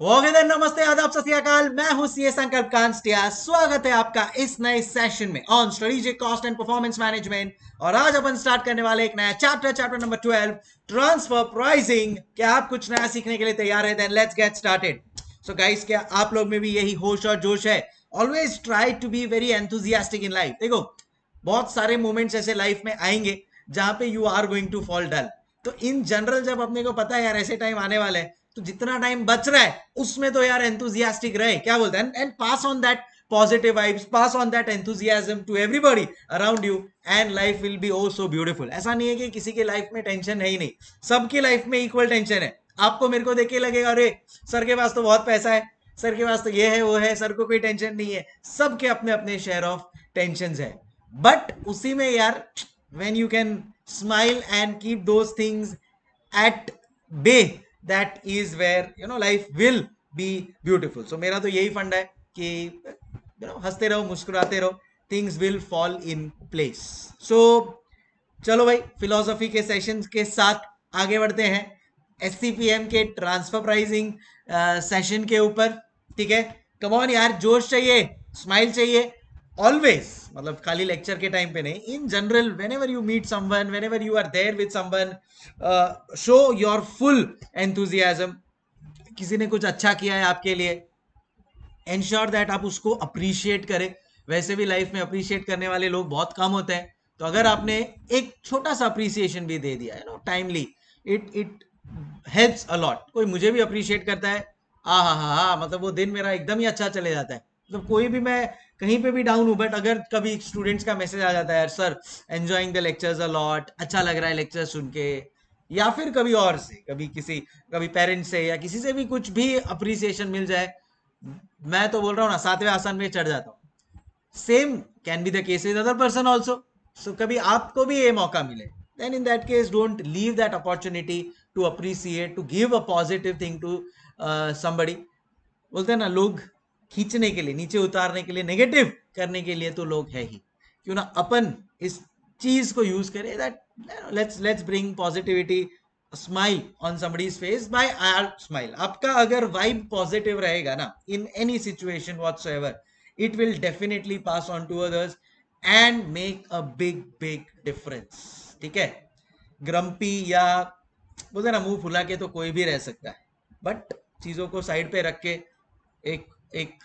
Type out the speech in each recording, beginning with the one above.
Okay नमस्ते आदाब सत श्रीकाल मैं हूँ सीए संकल्प कांस्टिया स्वागत है आपका इस नए सेशन में on strategic cost and performance management और आज अपन स्टार्ट करने वाले एक नया chapter chapter number 12 transfer pricing क्या आप कुछ नया सीखने के लिए तैयार है? Then let's get started so guys क्या आप लोग में भी यही होश और जोश है? Always try to be very enthusiastic in life देखो, बहुत सारे मोमेंट्स ऐसे लाइफ में आएँगे जहाँ पे you are going to fall dull तो इन जनरल जब अपने को पता है यार, ऐसे टाइम आने वाले हैं तो जितना टाइम बच रहा है, उसमें तो यार एंथुजियास्टिक रहे। क्या बोलते हैं? And pass on that positive vibes pass on that enthusiasm to everybody around you and life will be oh so beautiful ऐसा नहीं है कि किसी की लाइफ में टेंशन है ही नहीं। सबकी लाइफ में इक्वल टेंशन है। आपको मेरे को देख लगेगा, अरे, सर के पास तो बहुत पैसा है, सर के पास तो ये है, वो है, सर को कोई टेंशन नहीं है। सबके अपने अपने शेयर ऑफ़ टेंशन है। बट उसी में यार when you can smile and keep those things at bay that is where you know life will be beautiful so मेरा तो यही फंड है कि यू नो हँसते रहो, मुस्कुराते रहो things will fall in place so चलो भाई फिलोसफी के सेशन के साथ आगे बढ़ते हैं। एस सी पी एम के ट्रांसफ़र प्राइजिंग सेशन के ऊपर, ठीक है? कमॉन यार, जोश चाहिए स्माइल चाहिए ऑलवेज मतलब खाली लेक्चर के टाइम पे नहीं. In general whenever you meet someone whenever you are there with someone show your full enthusiasm किसी ने कुछ अच्छा किया है आपके लिए एंश्योर दैट आप उसको अप्रिशिएट करें. वैसे भी लाइफ में अप्रिशिएट करने वाले लोग बहुत कम होते हैं. तो अगर आपने एक छोटा सा अप्रिसिएशन भी दे दिया है no timely it it helps a lot कोई मुझे भी अप्रिशिएट करता है, आ, हा हा हा मतलब वो दिन मेरा एकदम ही अच्छा चले जाता है. मतलब कोई भी मैं कहीं पे भी डाउन हूँ बट अगर कभी स्टूडेंट्स का मैसेज आ जाता है sir enjoying the lectures a lot अच्छा लग रहा है लेक्चर सुन के, या फिर कभी और से, कभी किसी, कभी पेरेंट्स से या किसी से भी कुछ भी अप्रिसिएशन मिल जाए, मैं तो बोल रहा हूँ ना, सातवें आसान में चढ़ जाता हूँ। Same can be the case with other person also so कभी आपको भी ये मौका मिले then in that case don't leave that opportunity to appreciate to give a positive thing to somebody बोलते हैं ना, लोग खींचने के लिए, नीचे उतारने के लिए नेगेटिव करने के लिए तो लोग है ही। क्यों ना अपन इस चीज़ को यूज़ करें that let's let's bring positivity smile on somebody's face by our smile आपका अगर वाइब पॉजिटिव रहेगा ना in any situation whatsoever it will definitely pass on to others and make a big big difference ठीक है? Grumpy या, बोलते ना, मुँह फुला के तो कोई भी रह सकता है। बट चीज़ों को साइड पे रख के एक एक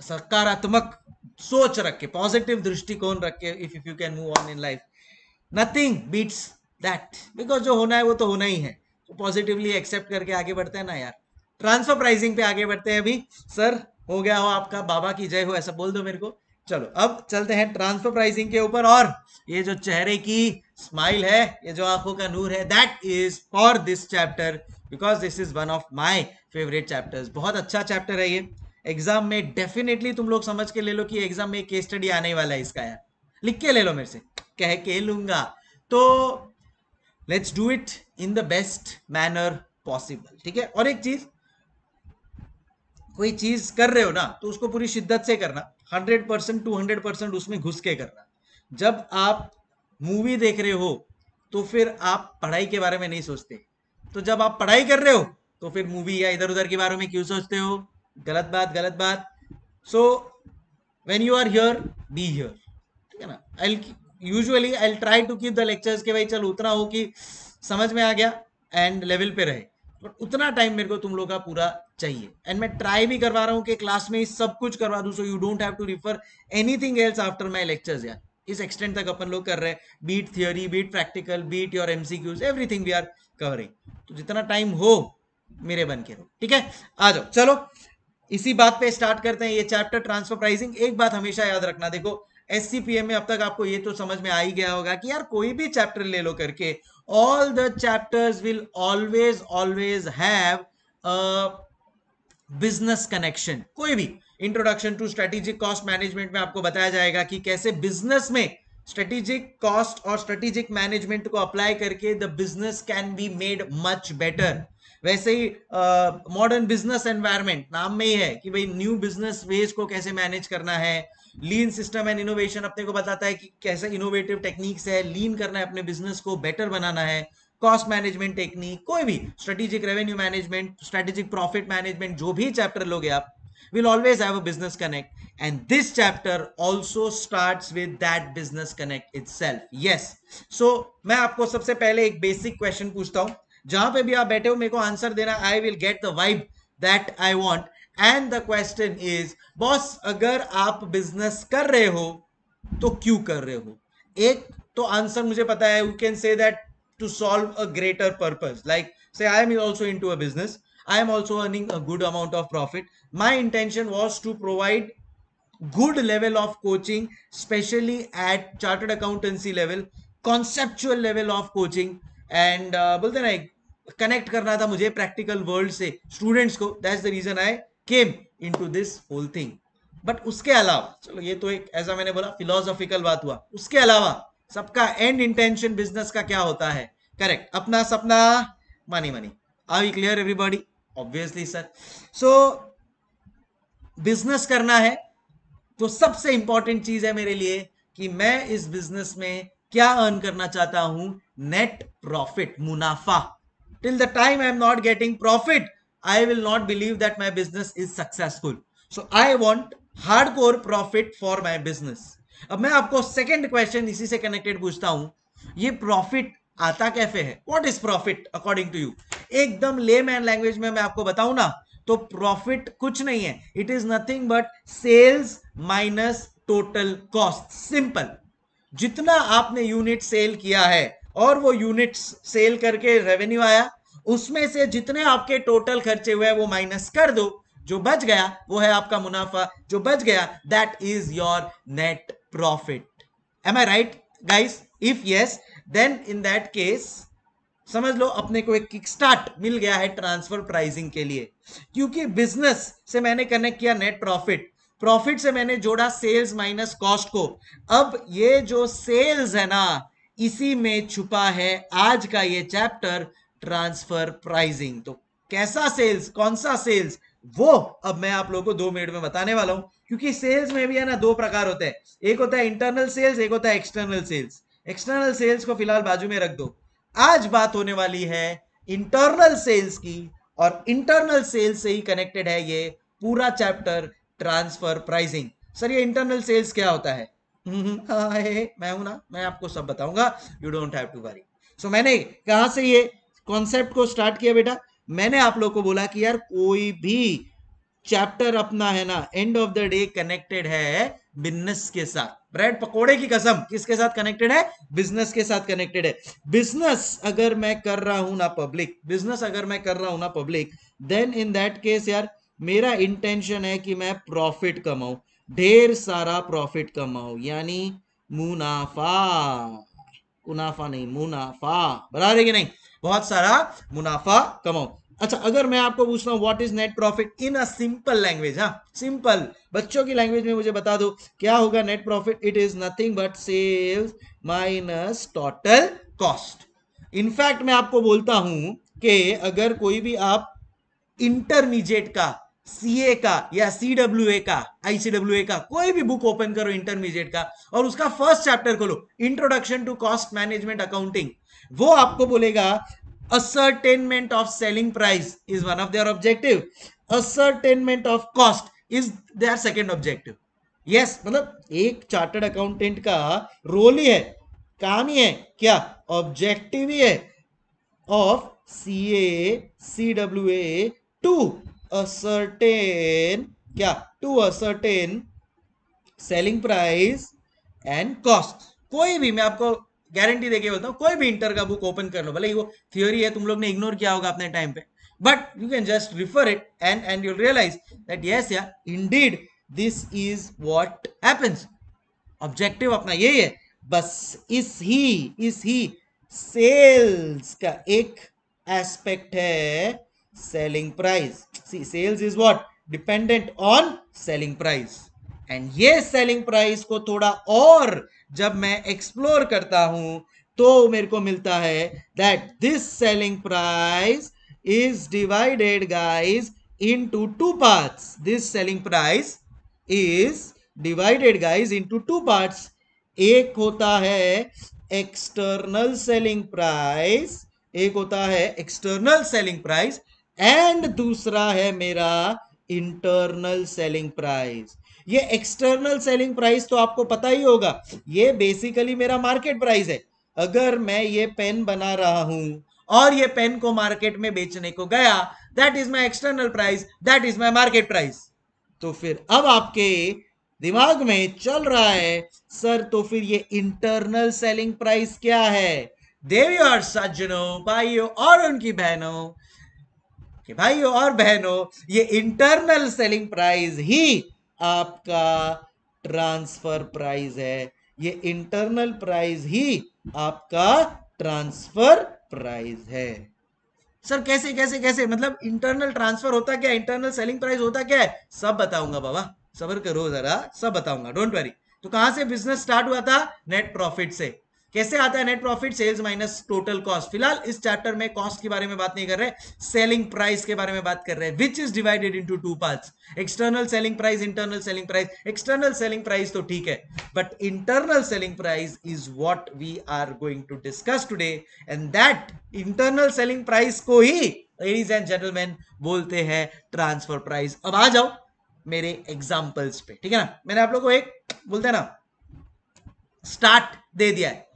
सकारात्मक सोच रख के पॉजिटिव दृष्टिकोण रख के if if you can move on in life nothing beats that because जो होना है वो तो होना ही है। तो पॉजिटिवली एक्सेप्ट करके आगे बढ़ते हैं ना यार। ट्रांसफ़र प्राइसिंग पे आगे बढ़ते हैं अभी। सर हो गया हो आपका। बाबा की जय हो, ऐसा बोल दो मेरे को। चलो, अब चलते हैं ट्रांसफ़र प्राइसिंग के ऊपर। और ये जो चेहरे की स्माइल है, ये जो आँखों का नूर है that is for this chapter because this is one of my favourite chapters बहुत अच्छा चैप्टर है ये। एग्ज़ाम में डेफिनेटली तुम लोग समझ के ले लो कि एग्ज़ाम में केस स्टडी आने वाला है इसका यार। लिख के ले लो मेरे से। कह के लूँगा। तो let's do it in the best manner possible ठीक है? और एक चीज़, कोई चीज़ कर रहे हो ना तो उसको पूरी शिद्दत से करना। Hundred percent to hundred percent उसमें घुस के करना। जब आप मूवी देख रहे हो तो फिर आप पढ़ाई के बारे में नहीं सोचते। तो जब आप पढ़ाई कर रहे हो तो फिर मूवी या इधर उधर के बारे में क्यों सोचते हो? गलत बात गलत बात। So when you are here be here ठीक है ना? I usually I try to keep the lectures के भाई, चल उतना हो कि समझ में आ गया एंड लेवल पे रहे। बट उतना टाइम मेरे को तुम लोग का पूरा चाहिए। एंड मैं ट्राई भी करवा रहा हूँ कि क्लास में ही सब कुछ करवा दूँ so you don't have to refer anything else after my lectures यार। इस एक्सटेंट तक अपन लोग कर रहे हैं। Beat theory beat practical beat your MCQs everything we are covering तो जितना टाइम हो, मेरे बन के रहो। ठीक है? आ जाओ। चलो इसी बात पे स्टार्ट करते हैं ये चैप्टर ट्रांसफ़र प्राइसिंग एक बात हमेशा याद रखना, देखो एससीपीएम में अब तक आपको ये तो समझ में आ ही गया होगा कि यार कोई भी चैप्टर ले लो करके all the chapters will always always have business connection कोई भी introduction to strategic cost management में आपको बताया जाएगा कि कैसे बिज़नेस में स्ट्रेटेजिक कॉस्ट और स्ट्रेटेजिक मैनेजमेंट को अप्लाई करके the business can be made much better वैसे ही मॉडर्न बिज़नेस एनवायरमेंट नाम में ही है कि भाई न्यू बिज़नेस वेज को कैसे मैनेज करना है। लीन सिस्टम एंड इनोवेशन अपने को बताता है कि कैसे इनोवेटिव टेक्निक्स है लीन करना है अपने बिज़नेस को बेटर बनाना है। कॉस्ट मैनेजमेंट टेक्निक कोई भी strategic revenue management strategic profit management जो भी चैप्टर लोगे आप will always have a business connect and this chapter also starts with that business connect itself, yes मैं आपको सबसे पहले एक बेसिक क्वेश्चन पूछता हूँ। जहाँ पे भी आप बैठे हो मेरे को आंसर देना I will get the vibe that I want and the question is boss अगर आप बिज़नेस कर रहे हो तो क्यों कर रहे हो एक तो आंसर मुझे पता है you can say that to solve a greater purpose like say I am also into a business I am also earning a good amount of profit. My intention was to provide good level of coaching, especially at chartered accountancy level, conceptual level of coaching and uh, बोलते ना एक connect करना था मुझे practical world से students को. That's the reason I came into this whole thing but उसके अलावा चलो ये तो एक ऐसा मैंने बोला फिलोसॉफिकल बात हुआ. उसके अलावा सबका एंड इंटेंशन बिज़नेस का क्या होता है? करेक्ट अपना सपना money money are you clear everybody obviously sir so business करना है तो सबसे इंपॉर्टेंट चीज़ है मेरे लिए कि मैं इस बिज़नेस में क्या अर्न करना चाहता हूँ नेट प्रॉफिट मुनाफा till the time I am not getting profit I will not believe that my business is successful so I want hardcore profit for my business अब मैं आपको सेकेंड क्वेश्चन इसी से कनेक्टेड पूछता हूँ। ये प्रॉफिट आता कैफ़े है? What is profit according to you एकदम ले मैन लैंग्वेज में मैं आपको बताऊँ ना तो प्रॉफिट कुछ नहीं है। It is nothing but sales minus total cost simple जितना आपने यूनिट सेल किया है और वो यूनिट्स सेल करके रेवेन्यू आया। उसमें से जितने आपके टोटल खर्चे हुए वो माइनस कर दो। जो बच गया, वो है आपका मुनाफा। जो बच गया that is your net profit am I right guys if yes then in that case समझ लो, अपने को एक किक स्टार्ट मिल गया है ट्रांसफ़र प्राइसिंग के लिए। क्योंकि बिज़नेस से मैंने कनेक्ट किया नेट प्रॉफिट प्रॉफिट से मैंने जोड़ा सेल्स माइनस कॉस्ट को। अब ये जो सेल्स है ना इसी में छुपा है आज का ये चैप्टर ट्रांसफ़र प्राइसिंग तो कैसा सेल्स, कौन सा सेल्स? वो अब मैं आप लोगों को दो मिनट में बताने वाला हूँ, क्योंकि सेल्स में भी है ना दो प्रकार होते हैं। एक होता है इंटरनल सेल्स एक होता है एक्सटर्नल सेल्स एक्सटर्नल सेल्स को फ़िलहाल बाजू में रख दो। आज बात होने वाली है इंटरनल सेल्स की, और इंटरनल सेल्स से ही कनेक्टेड है ये पूरा चैप्टर ट्रांसफ़र प्राइसिंग सर, ये इंटरनल सेल्स क्या होता है? हाँ, मैं हूँ ना मैं आपको सब बताऊँगा। You don't have to worry so मैंने कहा से ये कॉन्सेप्ट को स्टार्ट किया बेटा? मैंने आप लोग को बोला कि यार कोई भी चैप्टर अपना है ना end of the day connected है बिज़नेस के साथ। ब्रेड पकोड़े की कसम किसके साथ कनेक्टेड है? बिज़नेस के साथ कनेक्टेड है। बिज़नेस अगर मैं कर रहा हूँ ना पब्लिक बिज़नेस अगर मैं कर रहा हूँ ना public then in that case यार मेरा इंटेंशन है कि मैं प्रॉफिट कमाऊं। ढेर सारा प्रॉफिट कमाओ, यानी मुनाफा। मुनाफा नहीं, मुनाफा। बता देगी नहीं? बहुत सारा मुनाफा कमाओ। अच्छा अगर मैं आपको पूछ रहा हूँ what is net profit in a simple language हाँ? सिंपल बच्चों की लैंग्वेज में मुझे बता दो, क्या होगा net profit it is nothing but sales minus total cost in fact मैं आपको बोलता हूँ कि अगर कोई भी आप इंटरमीडिएट का सीए का या सी डब्ल्यू ए का आईसीडब्ल्यू ए का, कोई भी बुक ओपन करो इंटरमीडिएट का और उसका फ़र्स्ट चैप्टर खोलो। Introduction to cost management accounting वो आपको बोलेगा, ascertainment of selling price is one of their objective ascertainment of cost is their second objective yes मतलब एक चार्टर्ड अकाउंटेंट का रोल ही है, काम ही है, क्या? ऑब्जेक्टिव ही है। Of C A C W A to ascertain क्या? To ascertain selling price and cost कोई भी, मैं आपको गारंटी देके बोलता हूँ, कोई भी इंटर का बुक ओपन कर लो, भले वो थियोरी है, तुम लोग ने इग्नोर किया होगा अपने टाइम पे। But you can just refer it and and you realise that yes या indeed this is what happens objective अपना यही है, बस इस ही इस ही सेल्स का एक एस्पेक्ट है selling price see sales is what dependent on selling price and ये सेलिंग प्राइस को थोड़ा और जब मैं एक्सप्लोर करता हूँ तो मेरे को मिलता है that this selling price is divided guys into two parts this selling price is divided guys into two parts एक होता है एक्सटर्नल सेलिंग प्राइस एक होता है एक्सटर्नल सेलिंग प्राइस एंड दूसरा है मेरा इंटरनल सेलिंग प्राइस ये एक्सटर्नल सेलिंग प्राइस तो आपको पता ही होगा। ये बेसिकली मेरा मार्केट प्राइस है। अगर मैं ये पेन बना रहा हूँ और ये पेन को मार्केट में बेचने को गया that is my external price that is my market price तो फिर अब आपके दिमाग में चल रहा है, सर तो फिर ये इंटरनल सेलिंग प्राइस क्या है? देवियों और सज्जनों, भाइयों और उनकी बहनों कि भाइयों और बहनों, ये इंटरनल सेलिंग प्राइस ही आपका ट्रांसफ़र प्राइस है। ये इंटरनल प्राइस ही आपका ट्रांसफ़र प्राइस है। सर, कैसे कैसे कैसे? मतलब इंटरनल ट्रांसफ़र होता क्या? इंटरनल सेलिंग प्राइस होता क्या है? सब बताऊँगा बाबा। सबर करो जरा, सब बताऊँगा। डोंट वरी तो कहाँ से बिज़नेस स्टार्ट हुआ था? नेट प्रॉफिट से। कैसे आता है net profit sales minus total cost फ़िलहाल इस चैप्टर में कॉस्ट के बारे में बात नहीं कर रहे सेलिंग प्राइस के बारे में बात कर रहे हैं which is divided into two parts external selling price internal selling price external selling price तो ठीक है but internal selling price is what we are going to discuss today and that internal selling price को ही ladies and gentleman बोलते हैं transfer price अब आ जाओ मेरे एग्जाम्पल्स पे, ठीक है ना? मैंने आप लोग को एक, बोलते हैं ना स्टार्ट दे दिया है।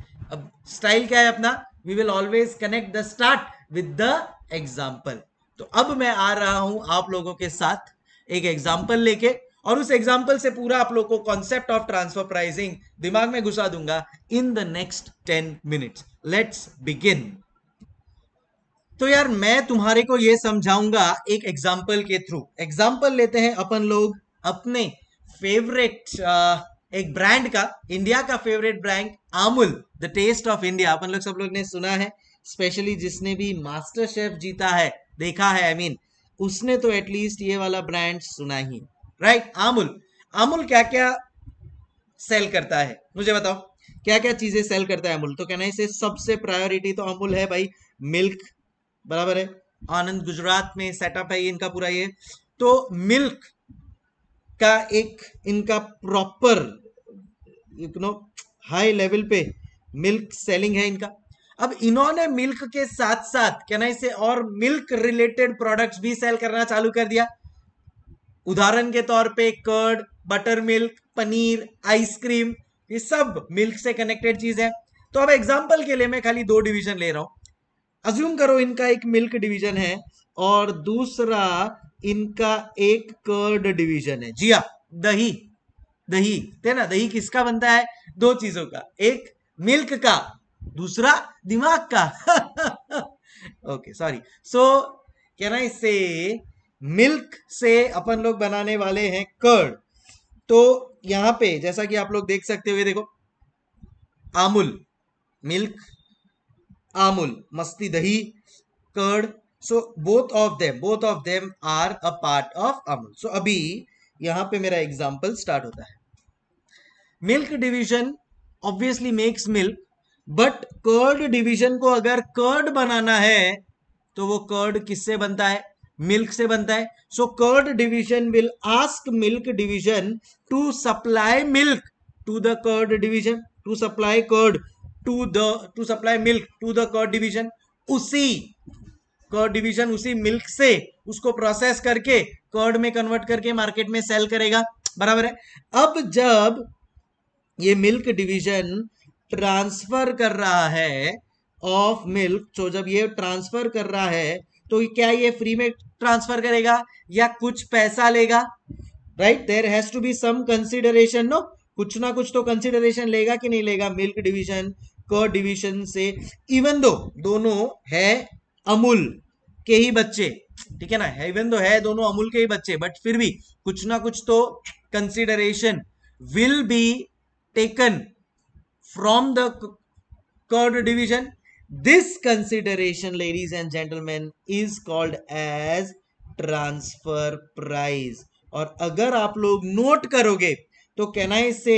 स्टाइल क्या है अपना? We will always connect the start with the example तो अब मैं आ रहा हूँ आप लोगों के साथ एक एग्ज़ाम्पल लेके और उस एग्ज़ाम्पल से पूरा आप लोग को कॉन्सेप्ट ऑफ़ ट्रांसफ़र प्राइसिंग दिमाग में घुसा दूँगा in the next ten minutes let's begin तो यार मैं तुम्हारे को यह समझाऊँगा एक एग्ज़ाम्पल के थ्रू एग्ज़ाम्पल लेते हैं अपन लोग अपने फेवरेट एक ब्रांड का इंडिया का favourite brand Amul the taste of India अपन लोग सब लोग ने सुना है स्पेशली जिसने भी मास्टर शेफ जीता है देखा है आई I मीन mean, उसने तो एटलीस्ट ये वाला ब्रांड सुना ही राइट अमूल अमूल क्या क्या सेल करता है? मुझे बताओ क्या क्या चीज़ें सेल करता है अमूल तो कहना इसे सबसे प्रायोरिटी तो अमूल है भाई मिल्क बराबर है? आनंद गुजरात में सेटअप है इनका पूरा ये। तो मिल्क का एक इनका proper you know high level पे मिल्क सेलिंग है इनका। अब इन्होंने मिल्क के साथ साथ कहना इसे और मिल्क रिलेटेड प्रोडक्ट्स भी सेल करना चालू कर दिया। उदाहरण के तौर पे curd buttermilk paneer ice cream ये सब मिल्क से कनेक्टेड चीज़ है। तो अब एग्ज़ाम्पल के लिए मैं खाली दो डिवीज़न ले रहा हूँ। अज्यूम करो इनका एक मिल्क डिवीज़न है और दूसरा इनका एक कर्ड डिवीज़न है। जी हाँ दही दही ना? दही किसका बनता है? दो चीज़ों का। एक मिल्क का, दूसरा, दिमाग का। ओके सॉरी सो कहना इससे मिल्क से अपन लोग बनाने वाले हैं कर्ड तो यहाँ पे, जैसा कि आप लोग देख सकते हुए देखो। आमुल milk Amul, Masti Dahi curd so both of them both of them are a part of Amul सो अभी यहाँ पे मेरा एग्जांपल स्टार्ट होता है milk division obviously makes milk but curd division को अगर कर्ड बनाना है तो वो कर्ड किससे बनता है? मिल्क से बनता है। So curd division will ask milk division to supply milk to the curd division to supply curd to the to supply milk to the curd division उसी कर्ड डिवीज़न उसी मिल्क से उसको प्रोसेस करके curd में convert करके market में cell करेगा। बराबर है? अब जब ये मिल्क डिवीज़न ट्रांसफ़र कर रहा है ऑफ़ मिल्क तो जब ये ट्रांसफ़र कर रहा है तो क्या ये फ्री में ट्रांसफ़र करेगा या कुछ पैसा लेगा? Right there has to be some consideration no कुछ ना कुछ तो कंसिडरेशन लेगा कि नहीं लेगा? मिल्क डिवीज़न कर्ड डिवीज़न से इवन दो दोनों है अमूल के ही बच्चे। ठीक है ना? इवन तो है, दोनों अमूल के ही बच्चे बट फिर भी कुछ ना कुछ तो consideration will be taken from the curd division this consideration ladies and gentlemen is called as transfer price और अगर आप लोग नोट करोगे तो कैनाई से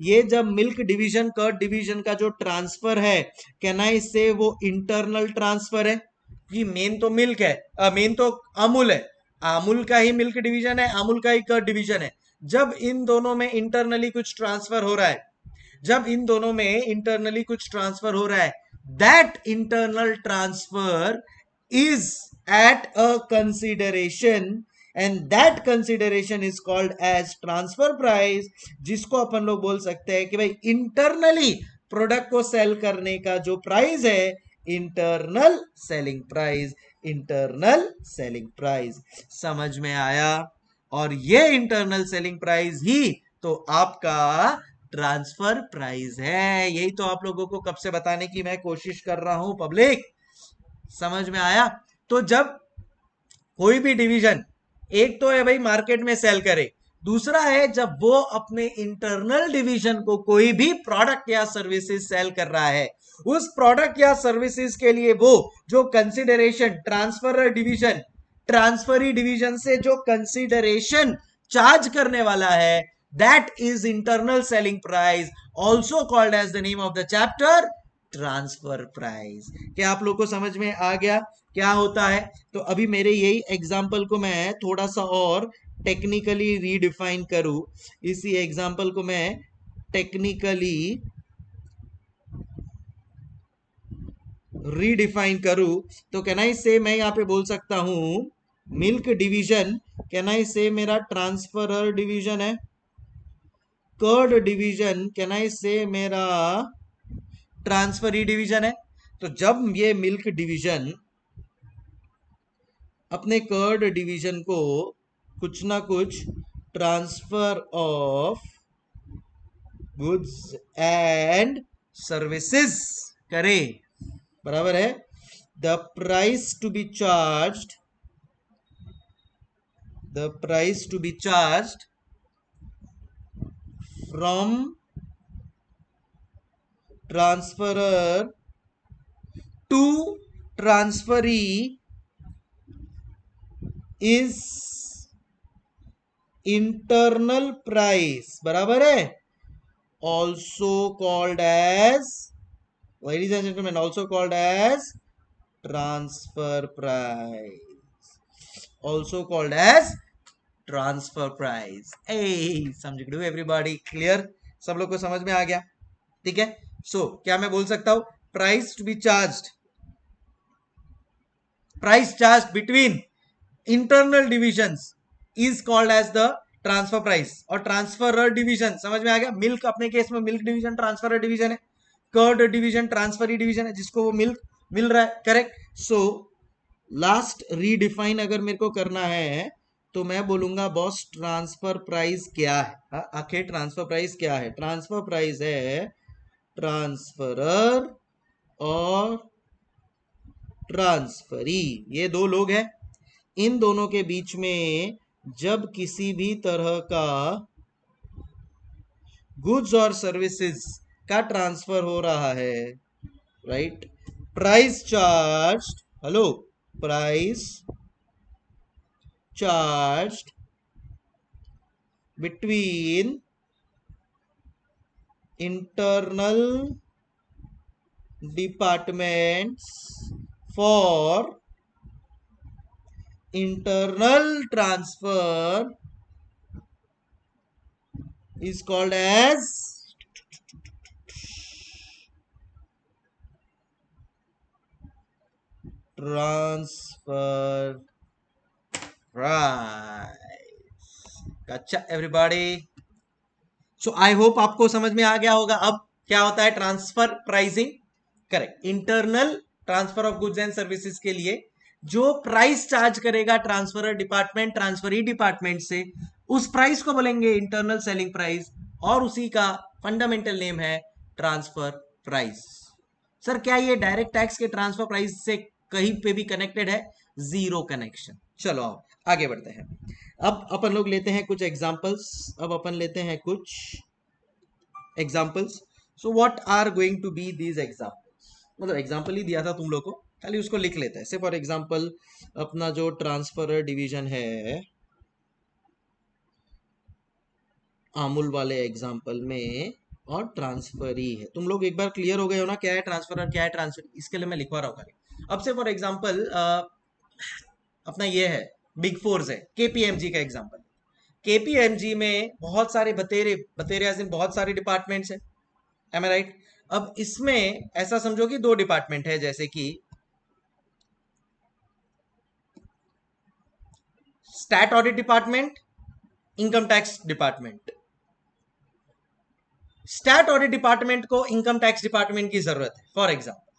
ये जब मिल्क डिवीज़न कर्ड डिवीज़न का जो ट्रांसफ़र है कैनाई से वो इंटरनल ट्रांसफ़र है? कि मेन तो मिल्क है मेन तो अमूल है। अमूल का ही मिल्क डिवीज़न है, अमूल का ही कर्ड डिवीज़न है। जब इन दोनों में इंटरनली कुछ ट्रांसफ़र हो रहा है, जब इन दोनों में इंटरनली कुछ ट्रांसफ़र हो रहा है, that internal transfer is at a consideration and that consideration is called as transfer price, जिसको अपन लोग बोल सकते हैं कि भाई इंटरनली प्रोडक्ट को सेल करने का जो प्राइस है internal selling price internal selling price समझ में आया? और ये इंटरनल सेलिंग प्राइस ही तो आपका ट्रांसफ़र प्राइस है। यही तो आप लोगों को कब से बताने की मैं कोशिश कर रहा हूँ पब्लिक समझ में आया? तो जब कोई भी डिवीज़न एक तो है भाई मार्केट में सेल करे, दूसरा है जब वो अपने इंटरनल डिवीज़न को कोई भी प्रोडक्ट या सर्विसेज़ सेल कर रहा है उस प्रोडक्ट या सर्विसेज़ के लिए वो, जो consideration transfer division transferee division से जो कंसिडरेशन चार्ज करने वाला है that is internal selling price also called as the name of the chapter transfer price क्या आप लोग को समझ में आ गया क्या होता है? तो अभी मेरे यही एग्ज़ाम्पल को मैं थोड़ा सा और टेक्निकली रीडिफाइन करूँ। इसी एग्ज़ाम्पल को मैं टेक्निकली रीडिफाइन करूँ तो कैन आई से मैं यहाँ पे बोल सकता हूँ milk division can I say मेरा ट्रांसफ़र डिवीज़न है? Curd division can I say मेरा ट्रांसफरी डिवीज़न है? तो जब ये मिल्क डिवीज़न अपने कर्ड डिवीज़न को कुछ ना कुछ transfer of goods and services करे। बराबर है। The price to be charge the price to be charge from transferer to transferee is internal price बराबर है। Also called as ladies and gentlemen also called as transfer price. Also called as transfer price. Hey समझ गए everybody clear? सब लोग को समझ में आ गया? ठीक है? सो so, क्या मैं बोल सकता हूँ? Price to be charge price charge between internal division is called as the transfer price और ट्रांसफ़र डिवीज़न समझ में आ गया? मिल्क अपने केस में मिल्क डिवीज़न ट्रांसफ़र डिवीज़न है। कर्ड डिवीज़न ट्रांसफरी डिवीज़न है, जिसको वो मिल्क मिल रहा है करेक्ट सो लास्ट रीडिफाइन अगर मेरे को करना है तो मैं बोलूँगा बॉस ट्रांसफ़र प्राइस क्या है? आखिर ट्रांसफ़र प्राइस क्या है? ट्रांसफ़र प्राइस है ट्रांसफरर और ट्रांसफरी ये दो लोग हैं। इन दोनों के बीच में जब किसी भी तरह का गुड्स और सर्विसेज़ का ट्रांसफ़र हो रहा है right price charge hello price charge between internal departments for internal transfer is called as transfer price अच्छा एवरीबॉडी सो आई होप आपको समझ में आ गया होगा। अब क्या होता है? Transfer pricing correct internal transfer of goods and services के लिए जो प्राइस चार्ज करेगा ट्रांसफ़र डिपार्टमेंट ट्रांसफरी डिपार्टमेंट से, उस प्राइस को बोलेंगे इंटरनल सेलिंग प्राइस और उसी का फंडामेंटल नेम है ट्रांसफ़र प्राइस सर क्या ये डायरेक्ट टैक्स के ट्रांसफ़र प्राइस से कहीं पे भी कनेक्टेड है ज़ीरो कनेक्शन चलो आओ आगे बढ़ते हैं। अब अपन लोग लेते हैं कुछ एग्जांपल्स अब अपन लेते हैं कुछ examples so what are going to be these examples मतलब एग्जांपल ही दिया था तुम लोग को, खाली उसको लिख लेते हैं। से फॉर एग्ज़ाम्पल अपना जो ट्रांसफ़र डिवीज़न है, आमूल वाले एग्ज़ाम्पल में, और ट्रांसफ़र ही। है तुम लोग एक बार क्लियर हो गए हो ना, क्या है ट्रांसफ़र और क्या है ट्रांसफ़र इसके लिए मैं लिखवा रहा हूँ अब से फॉर एग्ज़ाम्पल अपना ये है बिग फोर्स है केपीएमजी का एग्ज़ाम्पल केपीएमजी में बहुत सारे बतेरे बतेरे बहुत सारे डिपार्टमेंट्स है. एम राइट अब इसमें ऐसा समझो कि दो डिपार्टमेंट है, जैसे कि stat audit department income tax department stat audit department को इनकम टैक्स डिपार्टमेंट की ज़रूरत है फॉर एग्ज़ाम्पल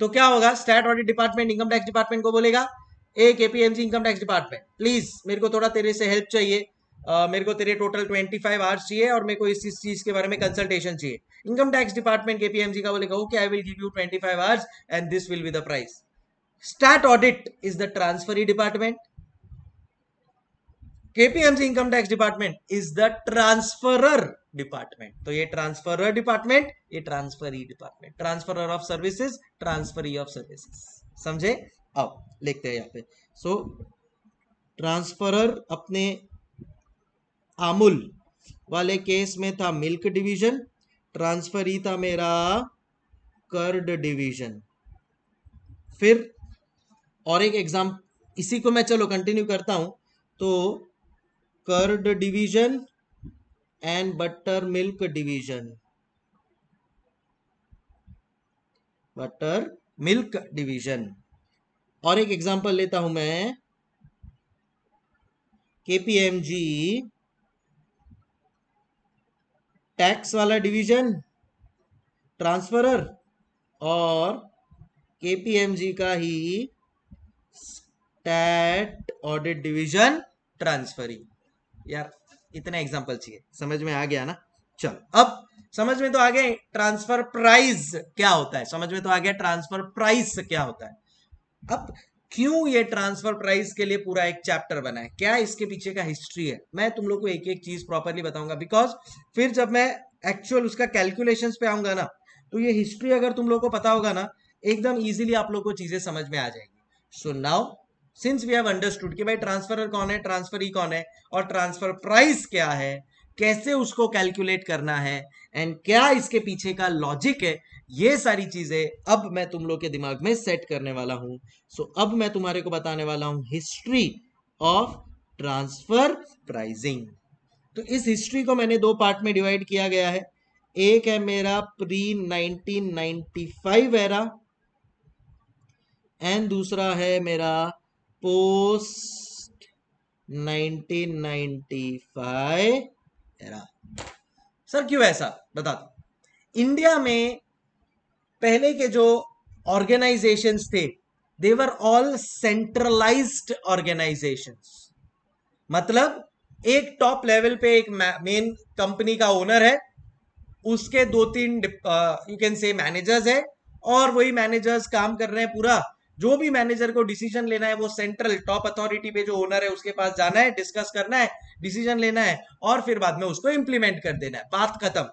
तो क्या होगा? Stat audit department income tax department को बोलेगा a KPMG income tax department please मेरे को थोड़ा तेरे से हेल्प चाहिए। Uh, मेरे को तेरे टोटल 25 फाइव आवर्स चाहिए और मेरे को इस इस चीज़ के बारे में कंसल्टेशन चाहिए। इनकम टैक्स डिपार्टमेंट केपीएमजी का बोलेगा okay I will give you 25 five hours and this will be the price stat audit is the transferee department KPMG income tax department is the transferer department तो ये transfer department ये transferee department transfer of services transferee of services समझे? आओ, लिखते हैं यहाँ पे. सो transferor अपने आमुल वाले केस में था मिल्क डिवीज़न ट्रांसफरी था मेरा कर्ड डिवीज़न फिर, और एक एग्ज़ाम इसी को मैं चलो कंटिन्यू करता हूँ. तो curd division and buttermilk division buttermilk division और एक एग्जांपल लेता हूँ मैं. केपीएमजी टैक्स वाला डिवीज़न ट्रांसफरर और केपीएमजी का ही स्टैट ऑडिट डिवीज़न ट्रांसफरी यार इतने एग्ज़ाम्पल चाहिए। समझ में आ गया ना? चलो, अब समझ में तो आ गया ट्रांसफ़र प्राइस क्या होता है? समझ में तो आ गया ट्रांसफ़र प्राइस क्या होता है? अब क्यों ये ट्रांसफ़र प्राइस के लिए पूरा एक चैप्टर बना है? क्या इसके पीछे का हिस्ट्री है? मैं तुम लोग को एक एक चीज़ प्रॉपरली बताऊँगा। बिकॉज़ फिर जब मैं एक्चुअल उसका कैलकुलेशंस पे आऊँगा ना तो ये हिस्ट्री अगर तुम लोग को पता होगा ना, एकदम इजीली आप लोग को चीज़ें समझ में आ जाएँगी। So now since we have understood कि भाई ट्रांसफ़र कौन है? ट्रांसफ़र ही कौन है? और ट्रांसफ़र प्राइस क्या है? कैसे उसको कैलकुलेट करना है? एंड क्या इसके पीछे का लॉजिक है? ये सारी चीज़ें अब मैं तुम लोग के दिमाग में सेट करने वाला हूँ। सो so, अब मैं तुम्हारे को बताने वाला हूँ हिस्ट्री ऑफ़ ट्रांसफ़र प्राइसिंग तो इस हिस्ट्री को मैंने दो पार्ट में डिवाइड किया गया है। एक है मेरा प्री 1995 एरा एंड दूसरा है मेरा पोस्ट 1995 एरा सर, क्यों ऐसा? बता दो। इंडिया में पहले के जो ऑर्गेनाइजेशंस थे देवर ऑल सेंट्रलाइज्ड ऑर्गेनाइजेशंस मतलब एक टॉप लेवल पे एक मेन कंपनी का ओनर है, उसके दो तीन यू कैन से मैनेजर्स है, और वही मैनेजर्स काम कर रहे हैं पूरा। जो भी मैनेजर को डिसीज़न लेना है, वो सेंट्रल टॉप अथॉरिटी पे जो ओनर है, उसके पास जाना है डिस्कस करना है डिसीज़न लेना है और फिर बाद में उसको इंप्लीमेंट कर देना है। बात खत्म।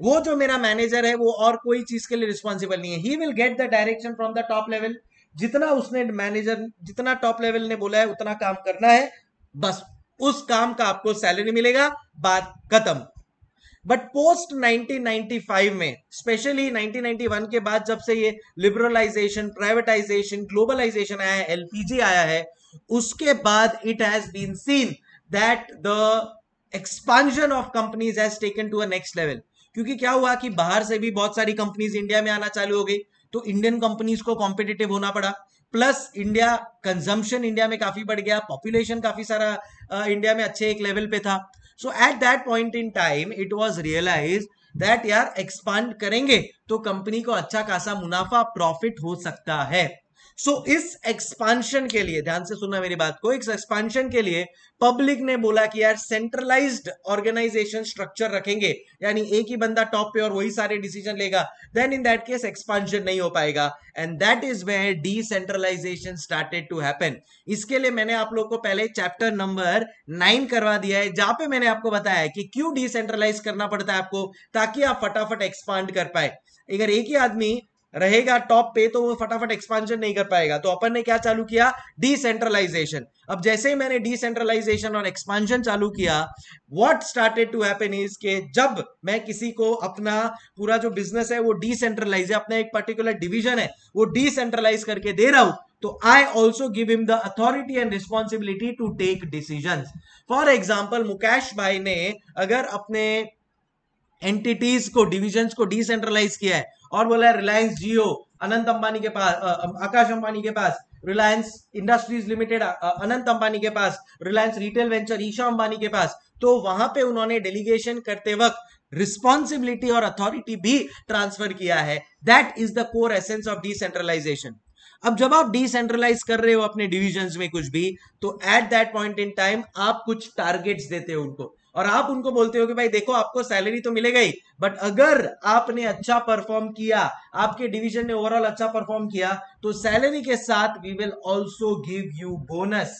वो जो मेरा मैनेजर है, वो और कोई चीज़ के लिए रिस्पॉन्सिबल नहीं है। He will get the direction from the top level जितना उसने मैनेजर जितना टॉप लेवल ने बोला है, उतना काम करना है। बस उस काम का आपको सैलरी मिलेगा। बात खत्म। बट पोस्ट 1995 में स्पेशली 1991 के बाद जब से ये लिबरलाइजेशन प्राइवेटाइजेशन ग्लोबलाइजेशन आया है एलपीजी आया है, उसके बाद it has been seen that the expansion of companies has taken to a next level क्योंकि क्या हुआ कि बाहर से भी बहुत सारी कंपनीज़ इंडिया में आना चालू हो गई तो इंडियन कंपनीज़ को कॉम्पिटेटिव होना पड़ा। प्लस इंडिया कंजम्पशन इंडिया में काफ़ी बढ़ गया पॉपुलेशन काफ़ी सारा इंडिया में अच्छे एक लेवल पे था। So at that point in time it was realise that यार एक्सपांड करेंगे तो कंपनी को अच्छा खासा मुनाफा प्रॉफिट हो सकता है। सो so, इस एक्सपांशन के लिए ध्यान से सुनना मेरी बात को इस एक्सपांशन के लिए पब्लिक ने बोला कि यार सेंट्रलाइज्ड ऑर्गेनाइजेशन स्ट्रक्चर रखेंगे। यानी एक ही बंदा टॉप पे और वही सारे डिसीज़न लेगा। Then in that case expansion नहीं हो पाएगा। And that is way decentralisation started to happen इसके लिए मैंने आप लोग को पहले चैप्टर नंबर नाइन करवा दिया है जहाँ पे मैंने आपको बताया कि क्यों डिसेंट्रलाइज करना पड़ता है आपको ताकि आप फटाफट एक्सपांड कर पाए। अगर एक ही आदमी रहेगा टॉप पे तो वो फटाफट एक्सपांशन नहीं कर पाएगा। तो अपन ने क्या चालू किया? डिसेंट्रलाइजेशन अब जैसे ही मैंने डिसेंट्रलाइजेशन और एक्सपांशन चालू किया what started to happen is के जब मैं किसी को अपना पूरा जो बिज़नेस है, वो डिसेंट्रलाइज है, अपना एक पर्टिकुलर डिवीज़न है, वो डिसेंट्रलाइज करके दे रहा हूँ तो I also give him the authority and responsibility to take decision for example Mukesh भाई ने अगर अपने एंटिटीज को डिविजन को डिसेंट्रलाइज किया है और बोला है रिलायंस जियो अनंत अंबानी के पास आकाश अंबानी के पास रिलायंस इंडस्ट्रीज़ लिमिटेड अनंत अंबानी के पास रिलायंस रिटेल वेंचर ईशा अंबानी के पास। तो वहाँ पे उन्होंने डेलीगेशन करते वक्त रिस्पॉन्सिबिलिटी और अथॉरिटी भी ट्रांसफ़र किया है। That is the core essence of decentralisation अब जब आप डिसेंट्रलाइज कर रहे हो अपने डिविजन में कुछ भी तो at that point in time आप कुछ टारगेट्स देते हो उनको। और आप उनको बोलते हो कि भाई देखो, आपको सैलरी तो मिलेगा ही बट अगर आपने अच्छा परफॉर्म किया, आपके डिवीज़न ने ओवरऑल अच्छा परफॉर्म किया तो सैलरी के साथ we will also give you bonus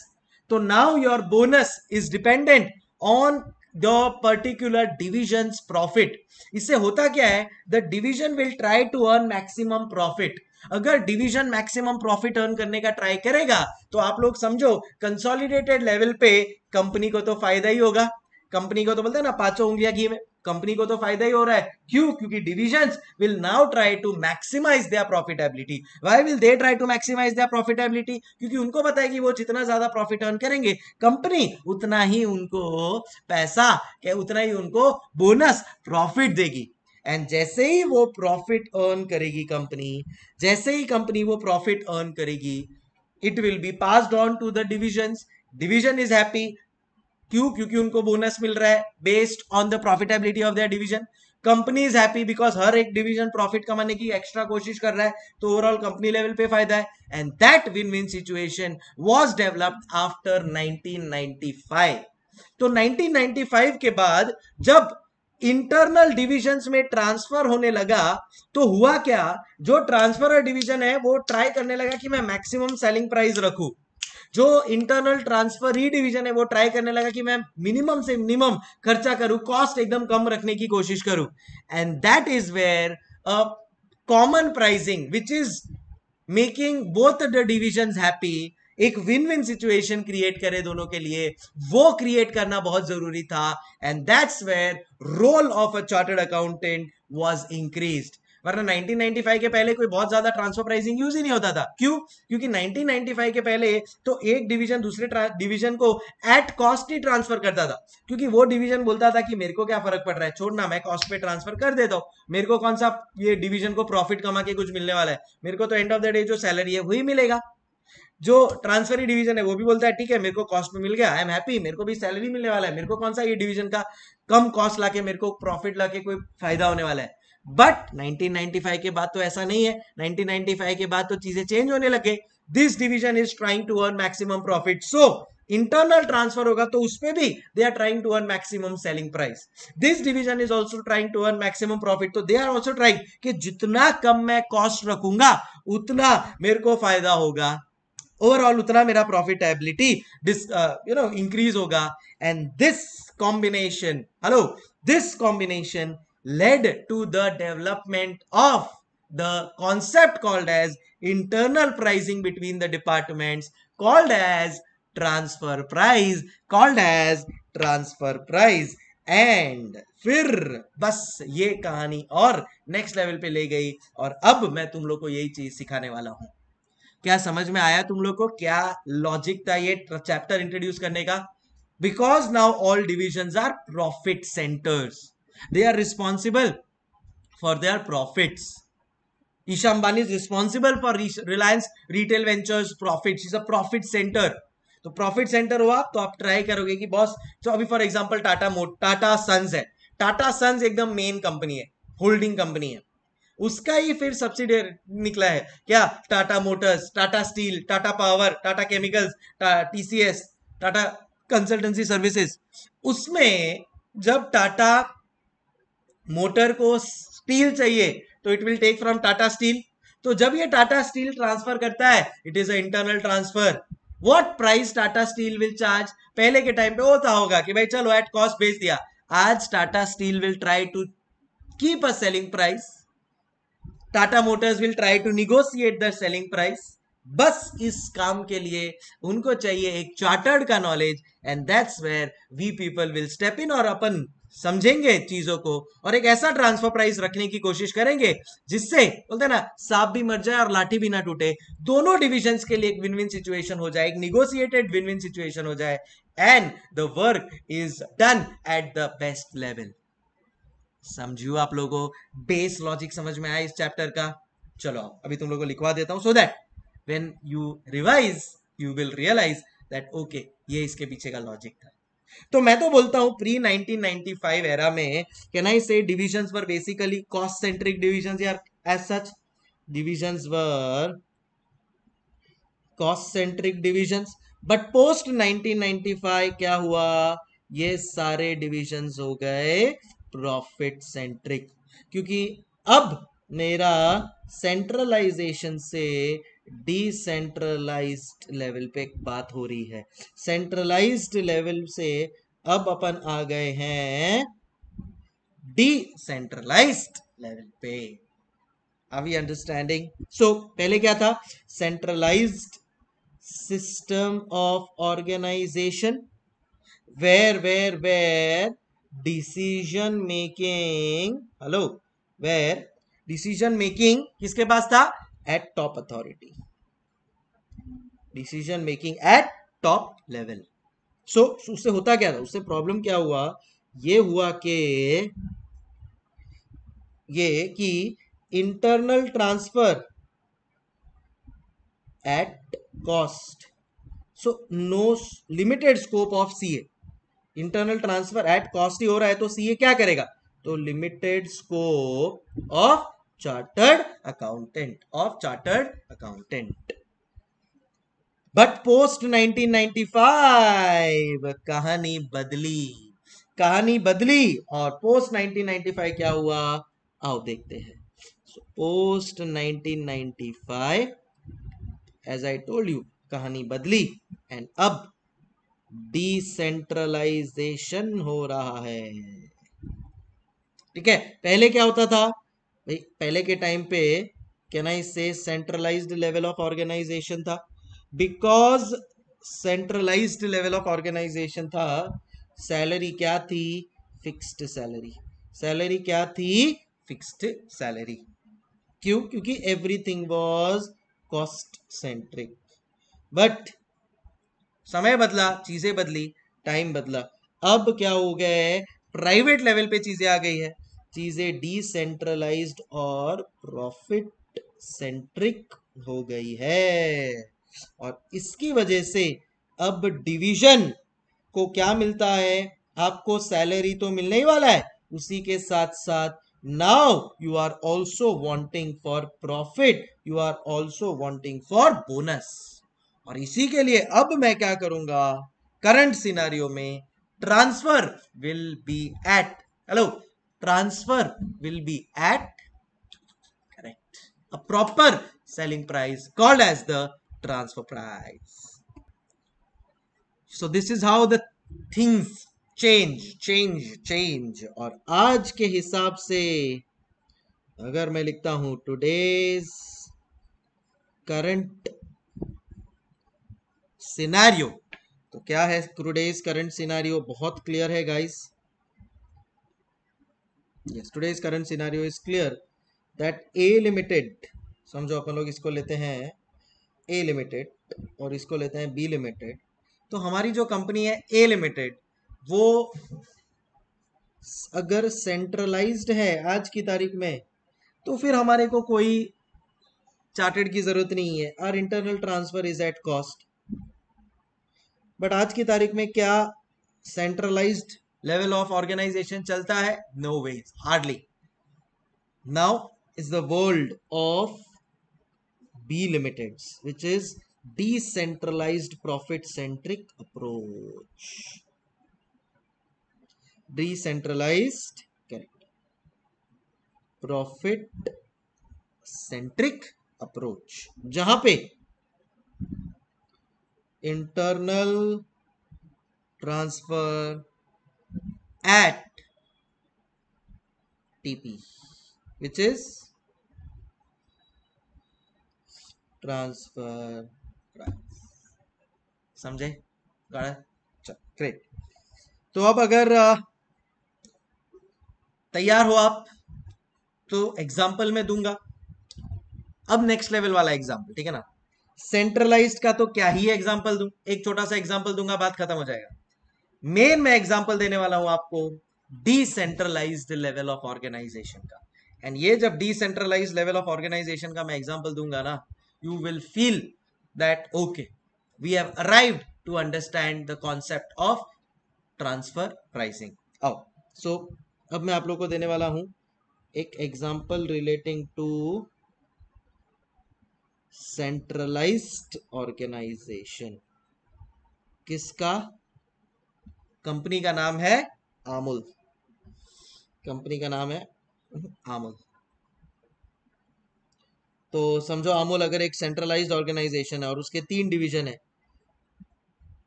तो now your bonus is dependent on the particular division profit इससे होता क्या है? The division will try to earn maximum profit अगर डिवीज़न मैक्सिमम प्रॉफिट अर्न करने का ट्राई करेगा तो आप लोग समझो कंसोलिडेटेड लेवल पे कंपनी को तो फ़ायदा ही होगा। कंपनी को तो बोलते हैं ना, पाँचों उंगलियाँ घी में। कंपनी को तो फ़ायदा ही हो रहा है। क्यों? क्योंकि division will now try to maximise their profitability why will they try to maximise their profitability क्योंकि उनको पता है कि वो जितना ज़्यादा प्रॉफिट अर्न करेंगे कंपनी उतना ही उनको पैसा उतना ही उनको बोनस प्रॉफिट देगी। एंड जैसे ही वो प्रॉफिट अर्न करेगी कंपनी जैसे ही कंपनी वो प्रॉफिट अर्न करेगी it will be passed on to the division division is happy क्यों? क्योंकि उनको बोनस मिल रहा है based on the profitability of their division company is happy because हर एक डिवीज़न प्रॉफिट कमाने की एक्स्ट्रा कोशिश कर रहा है तो ओवरऑल कंपनी लेवल पे फ़ायदा है. And that win win situation was developed after 1995 तो 1995 के बाद जब इंटरनल डिविजन्स में ट्रांसफ़र होने लगा तो हुआ क्या? जो ट्रांसफ़र डिवीज़न है, वो ट्राई करने लगा कि मैं मैक्सिमम सेलिंग प्राइस रखूँ। जो इंटरनल ट्रांसफ़र डिवीज़न है, वो ट्राई करने लगा कि मैं मिनिमम से मिनिमम खर्चा करूँ कॉस्ट एकदम कम रखने की कोशिश करूँ। And that is where a common pricing which is making both the division happy एक विन विन सिचुएशन क्रिएट करे दोनों के लिए, वो क्रिएट करना बहुत ज़रूरी था। And that's where role of a chartered accountant was increased वरना 1995 के पहले कोई बहुत ज़्यादा ट्रांसफ़र प्राइसिंग यूज़ ही नहीं होता था। क्यों? क्योंकि 1995 के पहले तो एक डिवीज़न दूसरे डिवीज़न को एट कॉस्ट ही ट्रांसफ़र करता था। क्योंकि वो डिवीज़न बोलता था कि मेरे को क्या फ़र्क पड़ रहा है? छोड़ना, मैं कॉस्ट पे ट्रांसफ़र कर देता हूँ। मेरे को कौन सा ये डिवीज़न को प्रॉफिट कमा के कुछ मिलने वाला है? मेरे को तो एंड ऑफ़ द डे जो सैलरी है वही मिलेगा। जो ट्रांसफरी डिवीज़न है, वो भी बोलता है, ठीक है, मेरे को कॉस्ट में मिल गया आई एम हैप्पी मेरे को भी सैलरी मिलने वाला है, मेरे को कौन सा ये डिवीज़न का कम कॉस्ट लाके मेरे को प्रॉफिट लाके कोई फ़ायदा होने वाला है? बट 1995 के बाद तो ऐसा नहीं है। 1995 के बाद तो चीज़ें चेंज होने लगे। This division is trying to earn maximum profit so internal transfer होगा तो उसमें भी they are trying to earn maximum selling price this division is also trying to earn maximum profit तो दे आर ऑल्सो ट्राइंग कि जितना कम मैं cost रखूँगा, उतना मेरे को फ़ायदा होगा। ओवरऑल उतना मेरा प्रॉफिटेबिलिटी यू नो इंक्रीज होगा। And this combination hello this combination led to the development of the concept called as internal pricing between the departments called as transfer price called as transfer price and फिर बस ये कहानी और next level पे ले गई और अब मैं तुम लोग को यही चीज़ सिखाने वाला हूँ क्या समझ में आया तुम लोग को क्या लॉजिक था ये चैप्टर इंट्रोड्यूस करने का because now all division are profit centres They are responsible for their profits. Isha Ambani is responsible for Reliance Retail Ventures profits. She's a profit center. तो प्रॉफिट सेंटर हुआ तो आप try करोगे कि boss तो अभी फॉर एग्जांपल टाटा मोट Tata sons है टाटा सन्स एकदम मेन कंपनी है होल्डिंग कंपनी है उसका ही फिर सब्सिडी निकला है क्या Tata Motors Tata steel Tata power Tata chemicals TCS Tata Consultancy Services उसमें जब टाटा मोटर को स्टील चाहिए तो it will take from Tata Steel तो जब ये टाटा स्टील ट्रांसफ़र करता है it is internal transfer what price Tata Steel will charge पहले के टाइम पे होता होगा कि भाई चलो एट कॉस्ट बेच दिया। आज Tata Steel will try to keep a selling price Tata Motors will try to negotiate the selling price बस इस काम के लिए उनको चाहिए एक चार्टर्ड का knowledge and that's where we people will step in और अपन समझेंगे चीज़ों को और एक ऐसा ट्रांसफ़र प्राइस रखने की कोशिश करेंगे जिससे, बोलते ना सांप भी मर जाए और लाठी भी ना टूटे। दोनों डिविजन के लिए एक विन विन सिचुएशन हो जाए, एक निगोसिएटेड विन विन सिचुएशन हो जाए। And the work is done at the best level समझू आप लोगों बेस लॉजिक समझ में आया इस चैप्टर का? चलो, अभी तुम लोगों को लिखवा देता हूँ so that when you revise you will realise that okay ये इसके पीछे का लॉजिक था। तो मैं तो बोलता हूँ प्री 1995 एरा में can I say divisions were basically cost centric divisions यार? As such divisions were cost centric divisions but post 1995 क्या हुआ? ये सारे डिविजन्स हो गए प्रॉफिट सेंट्रिक क्योंकि अब मेरा सेंट्रलाइजेशन से डिसेंट्रलाइज्ड लेवल पे बात हो रही है। सेंट्रलाइज्ड लेवल से अब अपन आ गए हैं डिसेंट्रलाइज्ड लेवल पे। आर वी अंडरस्टैंडिंग सो पहले क्या था? Centralised system of organisation where where where decision making hello where decision making किसके पास था? At top authority decision making at top level so उससे होता क्या था? उससे प्रॉब्लम क्या हुआ? ये हुआ कि, ये कि internal transfer at cost so no limited scope of CA internal transfer at cost ही हो रहा है तो सीए क्या करेगा? तो limited scope of chartered accountant of chartered accountant but post 1995 कहानी बदली कहानी बदली और पोस्ट 1995 क्या हुआ? आओ देखते हैं। Post 1995 as I told you कहानी बदली एंड अब डिसेंट्रलाइजेशन हो रहा है। ठीक है? पहले क्या होता था? भाई, पहले के टाइम पे can I say centralised level of organisation था? Because centralised level of organisation था, सैलरी क्या थी? Fixed salary. सैलरी क्या थी? Fixed salary. क्यों? क्योंकि everything was cost centric but समय बदला, चीज़ें बदली टाइम बदला। अब क्या हो गया है? प्राइवेट लेवल पे चीज़ें आ गई है। चीज़ें डिसेंट्रलाइज्ड और प्रॉफिट सेंट्रिक हो गई है। और इसकी वजह से अब डिवीज़न को क्या मिलता है? आपको सैलरी तो मिलने ही वाला है। उसी के साथ साथ now you are also wanting for profit you are also wanting for bonus और इसी के लिए अब मैं क्या करूँगा? करंट सिनारियो में transfer will be at hello transfer will be at correct a proper selling price called as the transfer price so this is how the things change change change और आज के हिसाब से अगर मैं लिखता हूँ टुडेज करंट सिनारियो तो क्या है टुडेज करंट सिनारियो बहुत क्लियर है guys yes today's current scenario is clear that a limited समझो अपन लोग इसको लेते हैं ए लिमिटेड और इसको लेते हैं बी लिमिटेड तो हमारी जो कंपनी है ए लिमिटेड वो अगर सेंट्रलाइज्ड है आज की तारीख में तो फिर हमारे को कोई चार्टेड की ज़रूरत नहीं है। Our internal transfer is at cost but आज की तारीख में क्या सेंट्रलाइज्ड लेवल ऑफ़ ऑर्गेनाइजेशन चलता है? No ways hardly now is the world of be limited which is decentralized profit centric approach decentralized correct profit centric approach जहां पे internal transfer at TP which is transfer. price समझे great तो अब अगर तैयार हो आप तो एग्ज़ाम्पल में दूँगा। अब नेक्स्ट लेवल वाला एग्ज़ाम्पल ठीक है ना? सेंट्रलाइज्ड का तो क्या ही एग्जांपल दूँ? एक छोटा सा एग्जांपल दूँगा, बात खत्म हो जाएगा। मेन मैं एग्जांपल देने वाला हूँ आपको डिसेंट्रलाइज्ड लेवल ऑफ़ ऑर्गेनाइजेशन का। एंड ये जब डिसेंट्रलाइज लेवल ऑफ़ ऑर्गेनाइजेशन का मैं एग्ज़ाम्पल दूँगा ना you will feel that okay we have arrived to understand the concept of transfer pricing आओ सो अब मैं आप लोग को देने वाला हूँ एक example relating to centralised organisation किसका? कंपनी का नाम है आमुल कंपनी का नाम है आमुल तो समझो अमूल अगर एक सेंट्रलाइज्ड ऑर्गेनाइजेशन है और उसके तीन डिवीज़न है,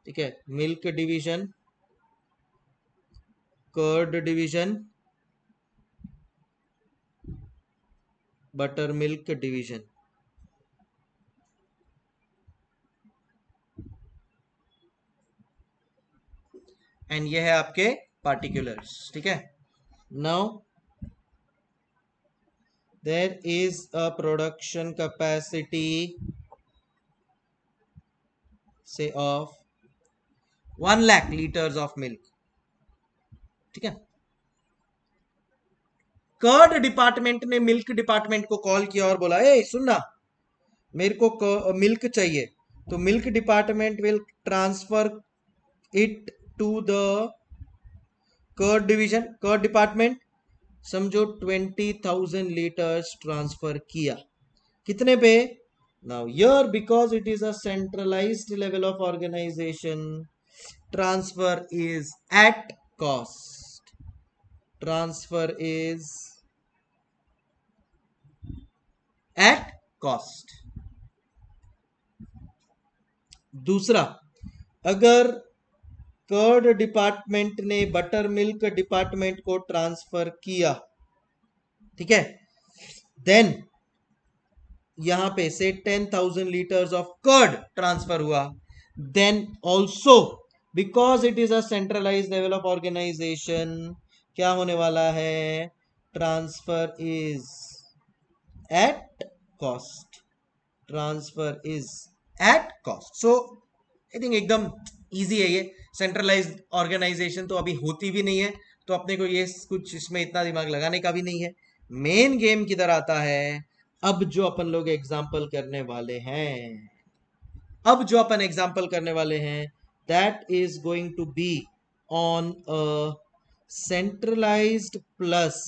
ठीक है? Milk division curd division butter milk division and ये है आपके पार्टिकुलर्स ठीक है? Now there is a production capacity say of one lakh litres of milk ठीक है? कर्ड डिपार्टमेंट ने मिल्क डिपार्टमेंट को कॉल किया और बोला, ए सुनना मेरे को मिल्क चाहिए। तो milk department will transfer it to the curd division curd department समझो ट्वेंटी थाउज़ेंड लीटर्स ट्रांसफ़र किया। कितने पे? Now yeah because it is a centralised level of organisation transfer is at cost transfer is at cost दूसरा, अगर curd department ने butter milk department को transfer किया। ठीक है? देन यहाँ पे say ten thousand litres of curd transfer हुआ। Then also because it is a centralise level of organisation क्या होने वाला है? Transfer is at cost transfer is at cost so I think एकदम ईजी है ये। सेंट्रलाइज ऑर्गेनाइजेशन तो अभी होती भी नहीं है तो अपने को ये कुछ इसमें इतना दिमाग लगाने का भी नहीं है। मेन गेम किधर आता है? अब जो अपन लोग एग्ज़ाम्पल करने वाले हैं। अब जो अपन एग्ज़ाम्पल करने वाले हैं that is going to be on centralised plus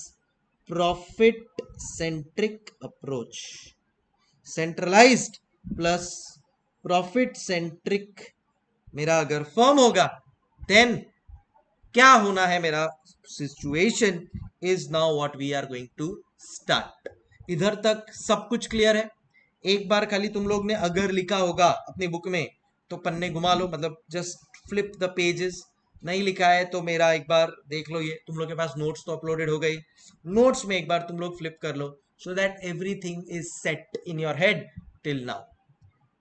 profit centric approach centralised plus profit centric मेरा अगर फर्म होगा देन क्या होना है मेरा situation is now what we are going to start इधर तक सब कुछ क्लियर है। एक बार खाली तुम लोग ने अगर लिखा होगा अपनी बुक में तो पन्ने घुमा लो मतलब जस्ट फ्लिप द पेजेस नहीं लिखा है तो मेरा एक बार देख लो ये। तुम लोग के पास नोट्स तो अपलोडेड हो गई नोट्स में एक बार तुम लोग फ्लिप कर लो so that everything is set in your head till now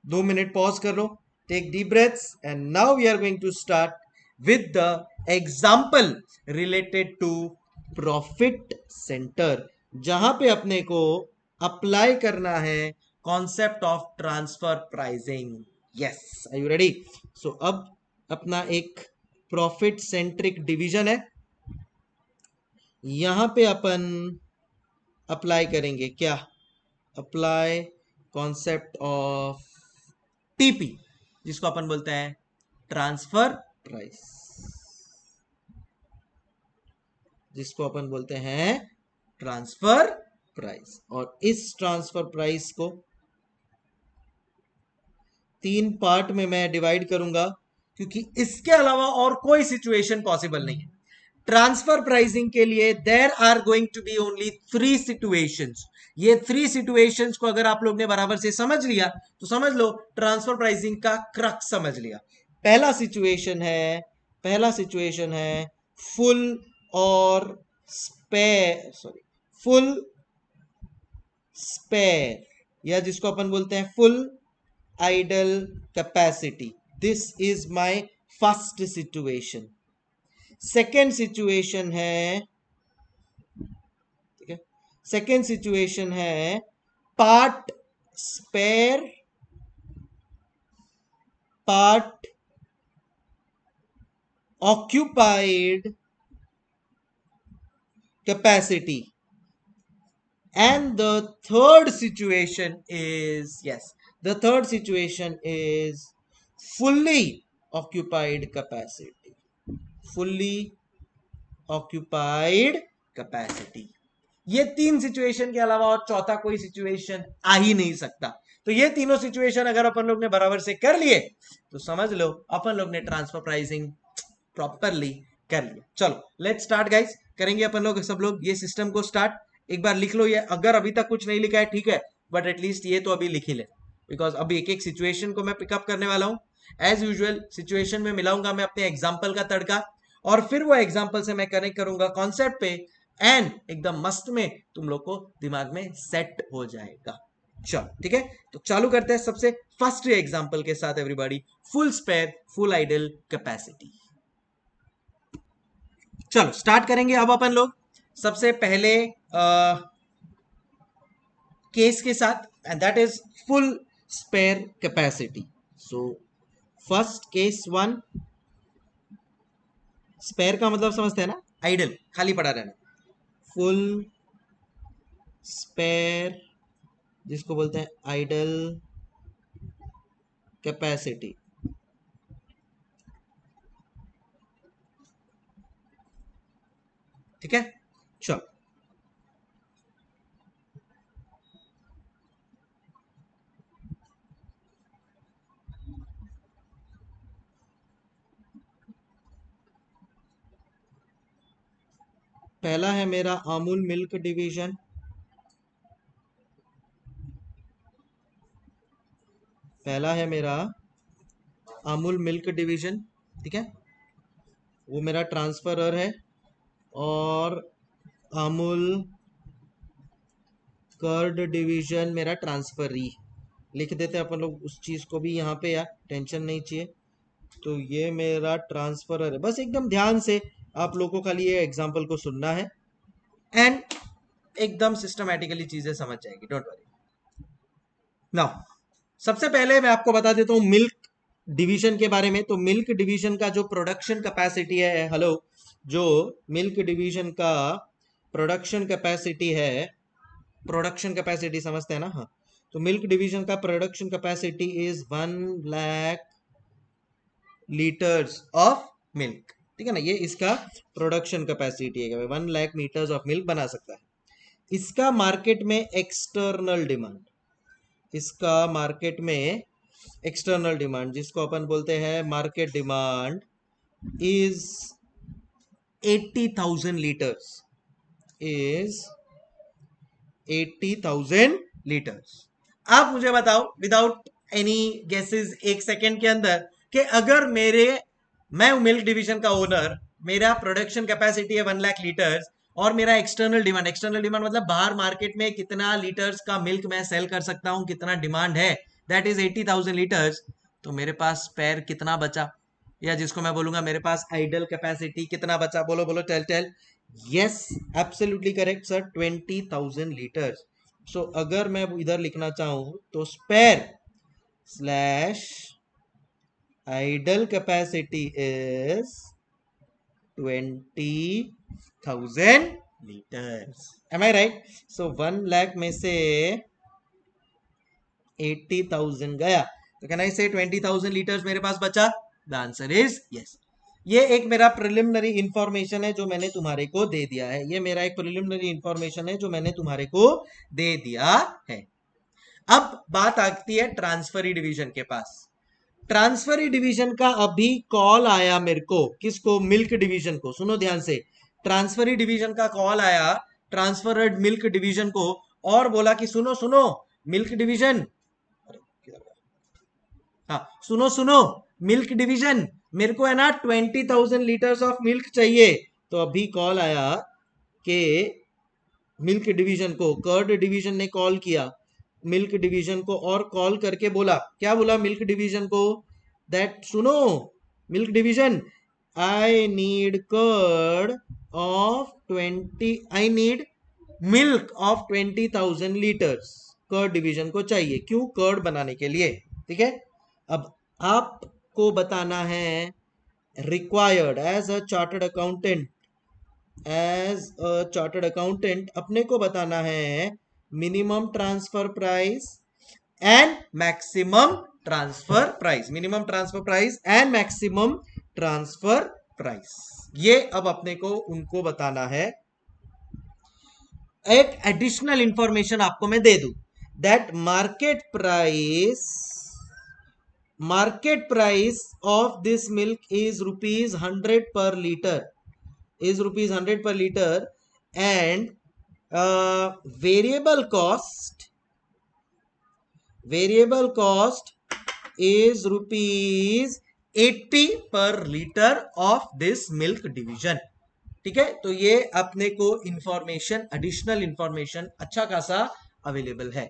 दो मिनट पॉज कर लो। Take deep breaths and now we are going to start with the example related to profit center, जहाँ पे अपने को अप्लाई करना है concept of transfer pricing yes I you ready so अब अपना एक प्रॉफिट सेंट्रिक डिवीज़न है। यहाँ पे अपन अप्लाई करेंगे क्या? अप्लाई कॉन्सेप्ट ऑफ़ टीपी जिसको अपन बोलते हैं ट्रांसफ़र प्राइस। जिसको अपन बोलते हैं ट्रांसफ़र प्राइस। और इस ट्रांसफ़र प्राइस को तीन पार्ट में मैं डिवाइड करूँगा, क्योंकि इसके अलावा और कोई सिचुएशन पॉसिबल नहीं है। ट्रांसफ़र प्राइसिंग के लिए there are going to be only three situations ये थ्री सिचुएशंस को अगर आप लोग ने बराबर से समझ लिया तो समझ लो, ट्रांसफ़र प्राइसिंग का क्रक समझ लिया। पहला सिचुएशन है, पहला सिचुएशन है फुल और स्पेयर सॉरी फुल स्पेयर या जिसको अपन बोलते हैं full idle capacity this is my first situation second situation है, ठीक है? सेकेंड सिचुएशन है part spare part occupied capacity and the third situation is yes the third situation is fully occupied capacity fully occupied capacity. ये तीन situation के अलावा और चौथा कोई सिचुएशन आ ही नहीं सकता। तो ये तीनों सिचुएशन अगर अपन लोग ने बराबर से कर लिए तो समझ लो अपन लोग ने ट्रांसफ़र प्राइसिंग प्रॉपरली कर लिया। चलो लेट स्टार्ट गाइस करेंगे अपन लोग सब लोग ये सिस्टम को स्टार्ट एक बार लिख लो ये। अगर अभी तक कुछ नहीं लिखा है, ठीक है बट एटलीस्ट ये तो अभी लिख ही ले। बिकॉज़ अभी एक एक सिचुएशन को मैं पिकअप करने वाला हूँ। एज यूजल सिचुएशन में मिलाऊँगा मैं अपने एग्ज़ाम्पल का तड़का। और फिर वो एग्ज़ाम्पल से मैं कनेक्ट करूँगा कॉन्सेप्ट पे एंड एकदम मस्त में तुम लोग को दिमाग में सेट हो जाएगा। चलो ठीक है? तो चालू करते हैं सबसे फ़र्स्ट एग्ज़ाम्पल के साथ everybody full spare full idle capacity चलो स्टार्ट करेंगे अब अपन लोग। सबसे पहले आ, केस के साथ and that is full spare capacity so first case one spare का मतलब समझते हैं ना? आइडल खाली पड़ा रहना। फुल स्पेयर जिसको बोलते हैं आइडल कैपेसिटी ठीक है? चलो। पहला है मेरा अमूल मिल्क डिवीज़न। पहला है मेरा अमूल मिल्क डिवीज़न, ठीक है? वो मेरा ट्रांसफरर है और अमूल कर्ड डिवीज़न मेरा ट्रांसफरी। लिख देते हैं अपन लोग, उस चीज़ को भी यहाँ पे यार, टेंशन नहीं चाहिए। तो ये मेरा ट्रांसफरर है। बस एकदम ध्यान से आप लोगों को खाली ये एग्ज़ाम्पल को सुनना है। एंड एकदम सिस्टमेटिकली चीज़ें समझ जाएगी डोंट वरी नाउ सबसे पहले मैं आपको बता देता हूँ मिल्क डिवीज़न के बारे में। तो मिल्क डिवीज़न का जो प्रोडक्शन कैपेसिटी है हेलो जो मिल्क डिवीज़न का प्रोडक्शन कैपेसिटी है प्रोडक्शन कैपेसिटी समझते हैं ना? हाँ। तो मिल्क डिवीज़न का production capacity is one lakh litres of milk ठीक है ना? ये इसका प्रोडक्शन कैपेसिटी है one lakh metres of milk बना सकता है। इसका मार्केट में एक्सटर्नल डिमांड इसका मार्केट में एक्सटर्नल डिमांड जिसको अपन बोलते हैं market demand is eighty thousand litres is eighty thousand litres आप मुझे बताओ विदाउट एनी गेसेस एक सेकेंड के अंदर, कि अगर मेरे मैं मिल्क डिवीज़न का ओनर मेरा प्रोडक्शन कैपेसिटी है वन लाख लीटर्स और मेरा एक्सटर्नल डिमांड एक्सटर्नल डिमांड मतलब बाहर मार्केट में कितना लीटर्स का मिल्क मैं सेल कर सकता हूँ, कितना डिमांड है that is eighty thousand litres तो मेरे पास पैर कितना बचा? या जिसको मैं बोलूँगा, मेरे पास आइडल कैपेसिटी कितना बचा? बोलो बोलो tell tell yes absolutely correct sir twenty thousand litres so अगर मैं इधर लिखना चाहूँ तो spare slash idle capacity is 20,000 liters. Am I right? So 1 lakh में से 80,000 गया। तो कैन आई से 20,000 लीटर्स मेरे पास बचा? द आंसर इज़ यस ये एक मेरा प्रिलिमिनरी इंफॉर्मेशन है जो मैंने तुम्हारे को दे दिया है। ये मेरा एक प्रिलिमिनरी इंफॉर्मेशन है जो मैंने तुम्हारे को दे दिया है। अब बात आती है ट्रांसफरी डिवीज़न के पास। ट्रांसफरी डिवीज़न का अभी कॉल आया मेरे को, किसको? मिल्क डिवीज़न को। सुनो ध्यान से। ट्रांसफरी डिवीज़न का कॉल आया, ट्रांसफर्ड मिल्क डिवीज़न को, और बोला कि सुनो सुनो, मिल्क डिवीज़न। हाँ सुनो सुनो, मिल्क डिवीज़न, मेरे को है ना twenty thousand litres of milk चाहिए। तो अभी कॉल आया कि मिल्क डिवीज़न को, कर्ड डिवीज़न ने कॉल किया। मिल्क डिवीज़न को और कॉल करके बोला। क्या बोला मिल्क डिवीज़न को? दैट सुनो milk division I need curd of twenty I need milk of twenty thousand litres curd division को चाहिए। क्यों? कर्ड बनाने के लिए। ठीक है? अब आपको बताना है required as a chartered accountant as a chartered accountant अपने को बताना है minimum transfer price and maximum transfer price minimum transfer price and maximum transfer price ये अब अपने को उनको बताना है। एक एडिशनल इंफॉर्मेशन आपको मैं दे दू। That market price market price of this milk is rupees hundred per litre rupees 100 per liter and uh, variable cost variable cost is rupees 80 per liter of this milk division. ठीक है? तो ये अपने को इंफॉर्मेशन एडिशनल इंफॉर्मेशन अच्छा खासा available है।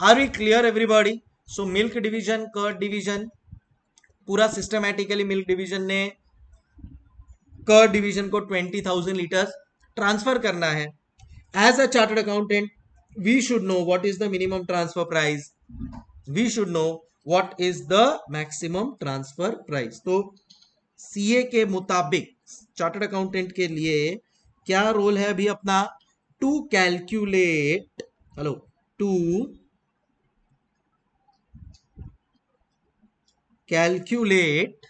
Are we clear everybody so milk division curd division पूरा सिस्टमैटिकली मिल्क डिवीज़न ने कर डिवीज़न को ट्वेंटी थाउज़ेंड लीटर ट्रांसफ़र करना है। As a chartered accountant we should know what is the minimum transfer price we should know what is the maximum transfer price तो CA के मुताबिक chartered accountant के लिए क्या role है अभी अपना? To calculate hello to calculate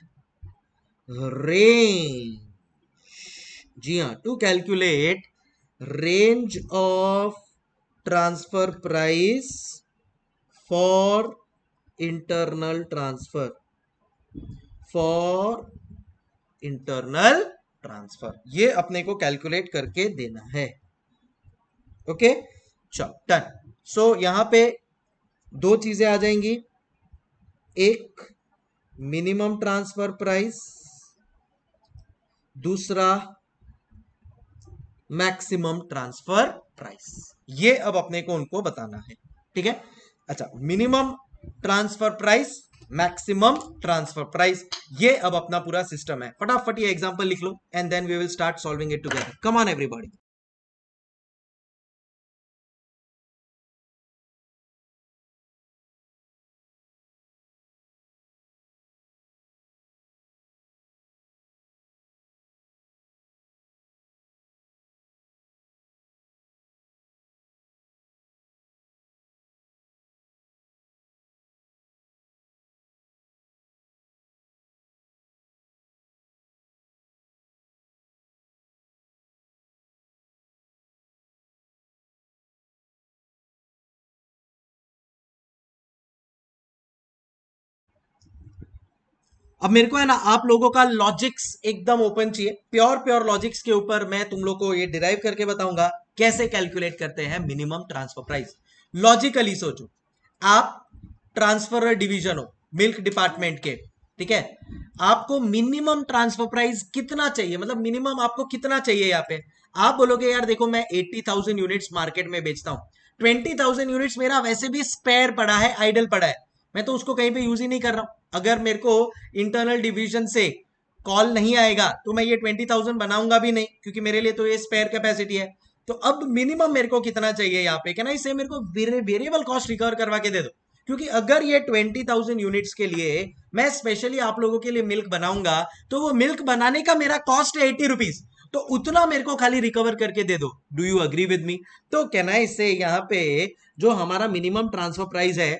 range जी हाँ to calculate range of transfer price for internal transfer for internal transfer ये अपने को कैलकुलेट करके देना है। ओके चलो डन सो यहाँ पे दो चीज़ें आ जाएँगी। एक मिनिमम ट्रांसफ़र प्राइस दूसरा मैक्सिमम ट्रांसफ़र प्राइस। ये अब अपने को उनको बताना है, ठीक है? अच्छा minimum transfer price, maximum transfer price, ये अब अपना पूरा सिस्टम है। फटाफट ये एग्जांपल लिख लो and then we will start solving it together come on everybody अब मेरे को है ना, आप लोगों का लॉजिक्स एकदम ओपन चाहिए। प्योर प्योर लॉजिक्स के ऊपर मैं तुम लोग को ये डिराइव करके बताऊँगा कैसे कैलकुलेट करते हैं मिनिमम ट्रांसफ़र प्राइस लॉजिकली सोचो, आप ट्रांसफ़र डिवीज़न हो मिल्क डिपार्टमेंट के, ठीक है? आपको मिनिमम ट्रांसफ़र प्राइस कितना चाहिए? मतलब मिनिमम आपको कितना चाहिए यहाँ पे? आप बोलोगे, यार देखो, मैं एट्टी थाउज़ेंड यूनिट्स मार्केट में बेचता हूँ। ट्वेंटी थाउज़ेंड यूनिट्स मेरा वैसे भी स्पेयर पड़ा है आइडल पड़ा है। मैं तो उसको कहीं पे यूज़ ही नहीं कर रहा हूँ। अगर मेरे को इंटरनल डिवीज़न से कॉल नहीं आएगा तो मैं ये ट्वेंटी थाउज़ेंड बनाऊँगा भी नहीं, क्योंकि मेरे लिए तो ये स्पेयर कैपेसिटी है। तो अब मिनिमम मेरे को कितना चाहिए यहाँ पे? कहना इसे मेरे को वेरिएबल कॉस्ट रिकवर करवा के दे दो? क्योंकि अगर ये ट्वेंटी थाउज़ेंड यूनिट्स के लिए मैं स्पेशली आप लोगों के लिए मिल्क बनाऊँगा तो वो मिल्क बनाने का मेरा कॉस्ट है एटी रुपीज़ तो उतना मेरे को खाली रिकवर करके दे दो। Do you agree with me तो कहना इससे यहाँ पे जो हमारा मिनिमम ट्रांसफ़र प्राइस है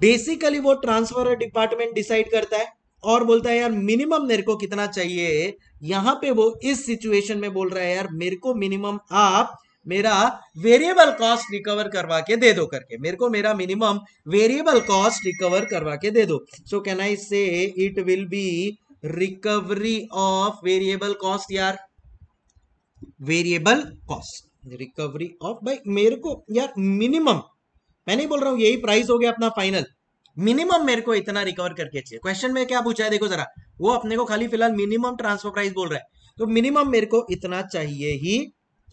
बेसिकली वो ट्रांसफ़र डिपार्टमेंट डिसाइड करता है और बोलता है, यार मिनिमम मेरे को कितना चाहिए? यहाँ पे वो इस सिचुएशन में बोल रहा है, यार, मेरे को मिनिमम आप मेरा वेरिएबल कॉस्ट रिकवर करवा के दे दो करके। मेरे को मेरा मिनिमम वेरिएबल कॉस्ट रिकवर करवा के दे दो। So can I say it will be recovery of variable cost यार? वेरिएबल कॉस्ट रिकवरी ऑफ़ भाई मेरे को, यार मिनिमम मैं नहीं बोल रहा हूँ, यही प्राइस हो गया अपना फाइनल मिनिमम मेरे को इतना रिकवर करके चाहिए. क्वेश्चन में क्या पूछा है, देखो जरा. वो अपने को खाली फ़िलहाल मिनिमम ट्रांसफ़र प्राइस बोल रहा है. तो मिनिमम मेरे को इतना चाहिए ही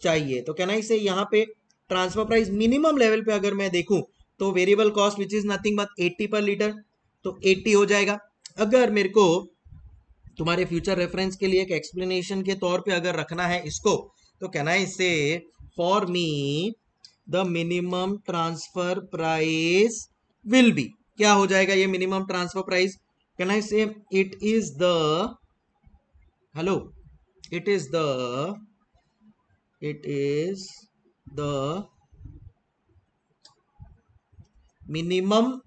चाहिए. तो कहना इसे यहाँ पे ट्रांसफ़र प्राइस मिनिमम लेवल पे अगर मैं देखूँ तो variable cost which is nothing but 80 per litre तो 80 हो जाएगा. अगर मेरे को तुम्हारे फ्यूचर रेफरेंस के लिए एक एक्सप्लेनेशन के तौर पे अगर रखना है इसको तो कहना इसे for me the minimum transfer price will be क्या हो जाएगा ये minimum transfer price can I say it is the hello it is the it is the minimum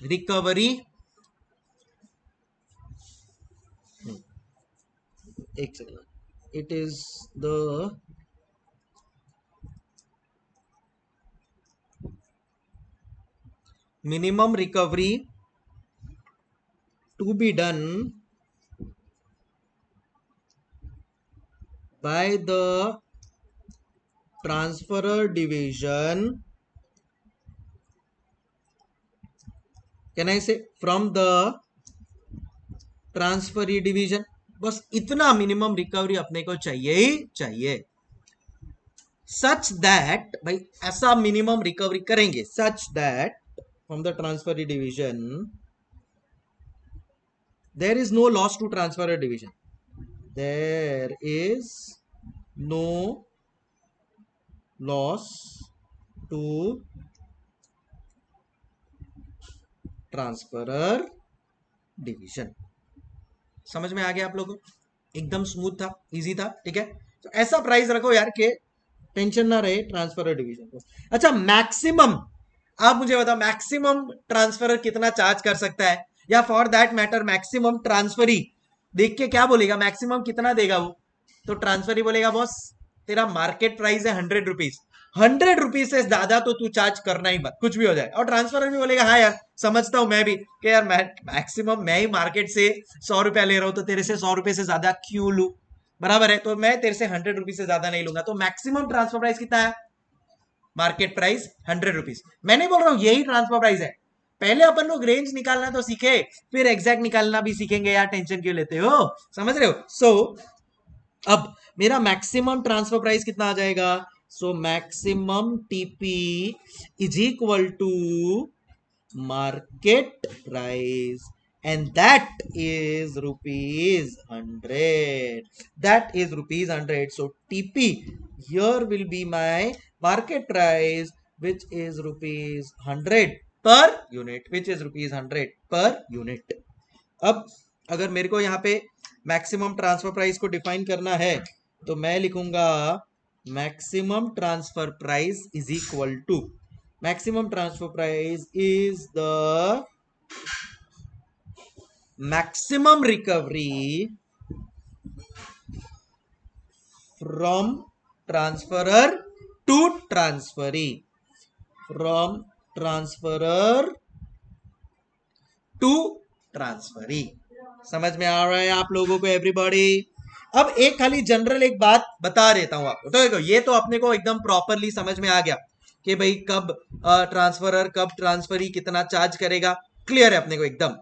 recovery. एक second it is the minimum recovery to be done by the transferor division can i say from the transferee division बस इतना minimum recovery अपने को चाहिए ही चाहिए such that भाई ऐसा minimum recovery करेंगे such that from the transfer division there is no loss to transfer division there is no loss to transfer division समझ में आ गया आप लोगों को? एकदम स्मूथ था इजी था, ठीक है? तो ऐसा प्राइस रखो यार के टेंशन ना रहे ट्रांसफ़र डिवीज़न को। अच्छा मैक्सिमम आप मुझे बताओ मैक्सिमम ट्रांसफ़र कितना चार्ज कर सकता है? या for that matter maximum transferee देख के क्या बोलेगा? मैक्सिमम कितना देगा वो? तो ट्रांसफ़र ही बोलेगा, बॉस, तेरा मार्केट प्राइस है हंड्रेड रुपीज़ हंड्रेड रुपीज़ से ज़्यादा तो तू चार्ज करना ही मत. कुछ भी हो जाए। और ट्रांसफ़र भी बोलेगा हाँ यार, समझता हूँ मैं भी कि यार मैक्सिमम मैं ही मार्केट से सौ रुपया ले रहा हूँ तो तेरे से सौ रुपए से ज़्यादा क्यों लू? बराबर है? तो मैं तेरे से हंड्रेड रुपीज़ से ज़्यादा नहीं लूँगा। तो मैक्सिमम ट्रांसफ़र प्राइस कितना है? मार्केट प्राइस हंड्रेड रुपीज़ मैं नहीं बोल रहा हूँ यही ट्रांसफ़र प्राइस है। पहले अपन लोग रेंज निकालना तो सीखे फिर एग्जैक्ट निकालना भी सीखेंगे यार टेंशन क्यों लेते हो? समझ रहे हो? सो so, अब मेरा मैक्सिमम ट्रांसफ़र प्राइस कितना आ जाएगा? So maximum TP is equal to market price. And that is rupees 100 that is rupees 100 so tp here will be my market price which is rupees 100 per unit which is rupees 100 per unit अब अगर मेरे को यहाँ पे maximum transfer price को define करना है तो मैं लिखूँगा maximum transfer price is equal to maximum transfer price is the maximum recovery from transferer to transferee. From transferer to transferee. समझ में आ रहा है आप लोगों को एवरीबॉडी अब एक खाली जनरल एक बात बता देता हूँ आपको। तो देखो, ये तो अपने को एकदम प्रॉपरली समझ में आ गया कि भाई कब ट्रांसफरर कब ट्रांसफरी कितना चार्ज करेगा। क्लियर है अपने को एकदम।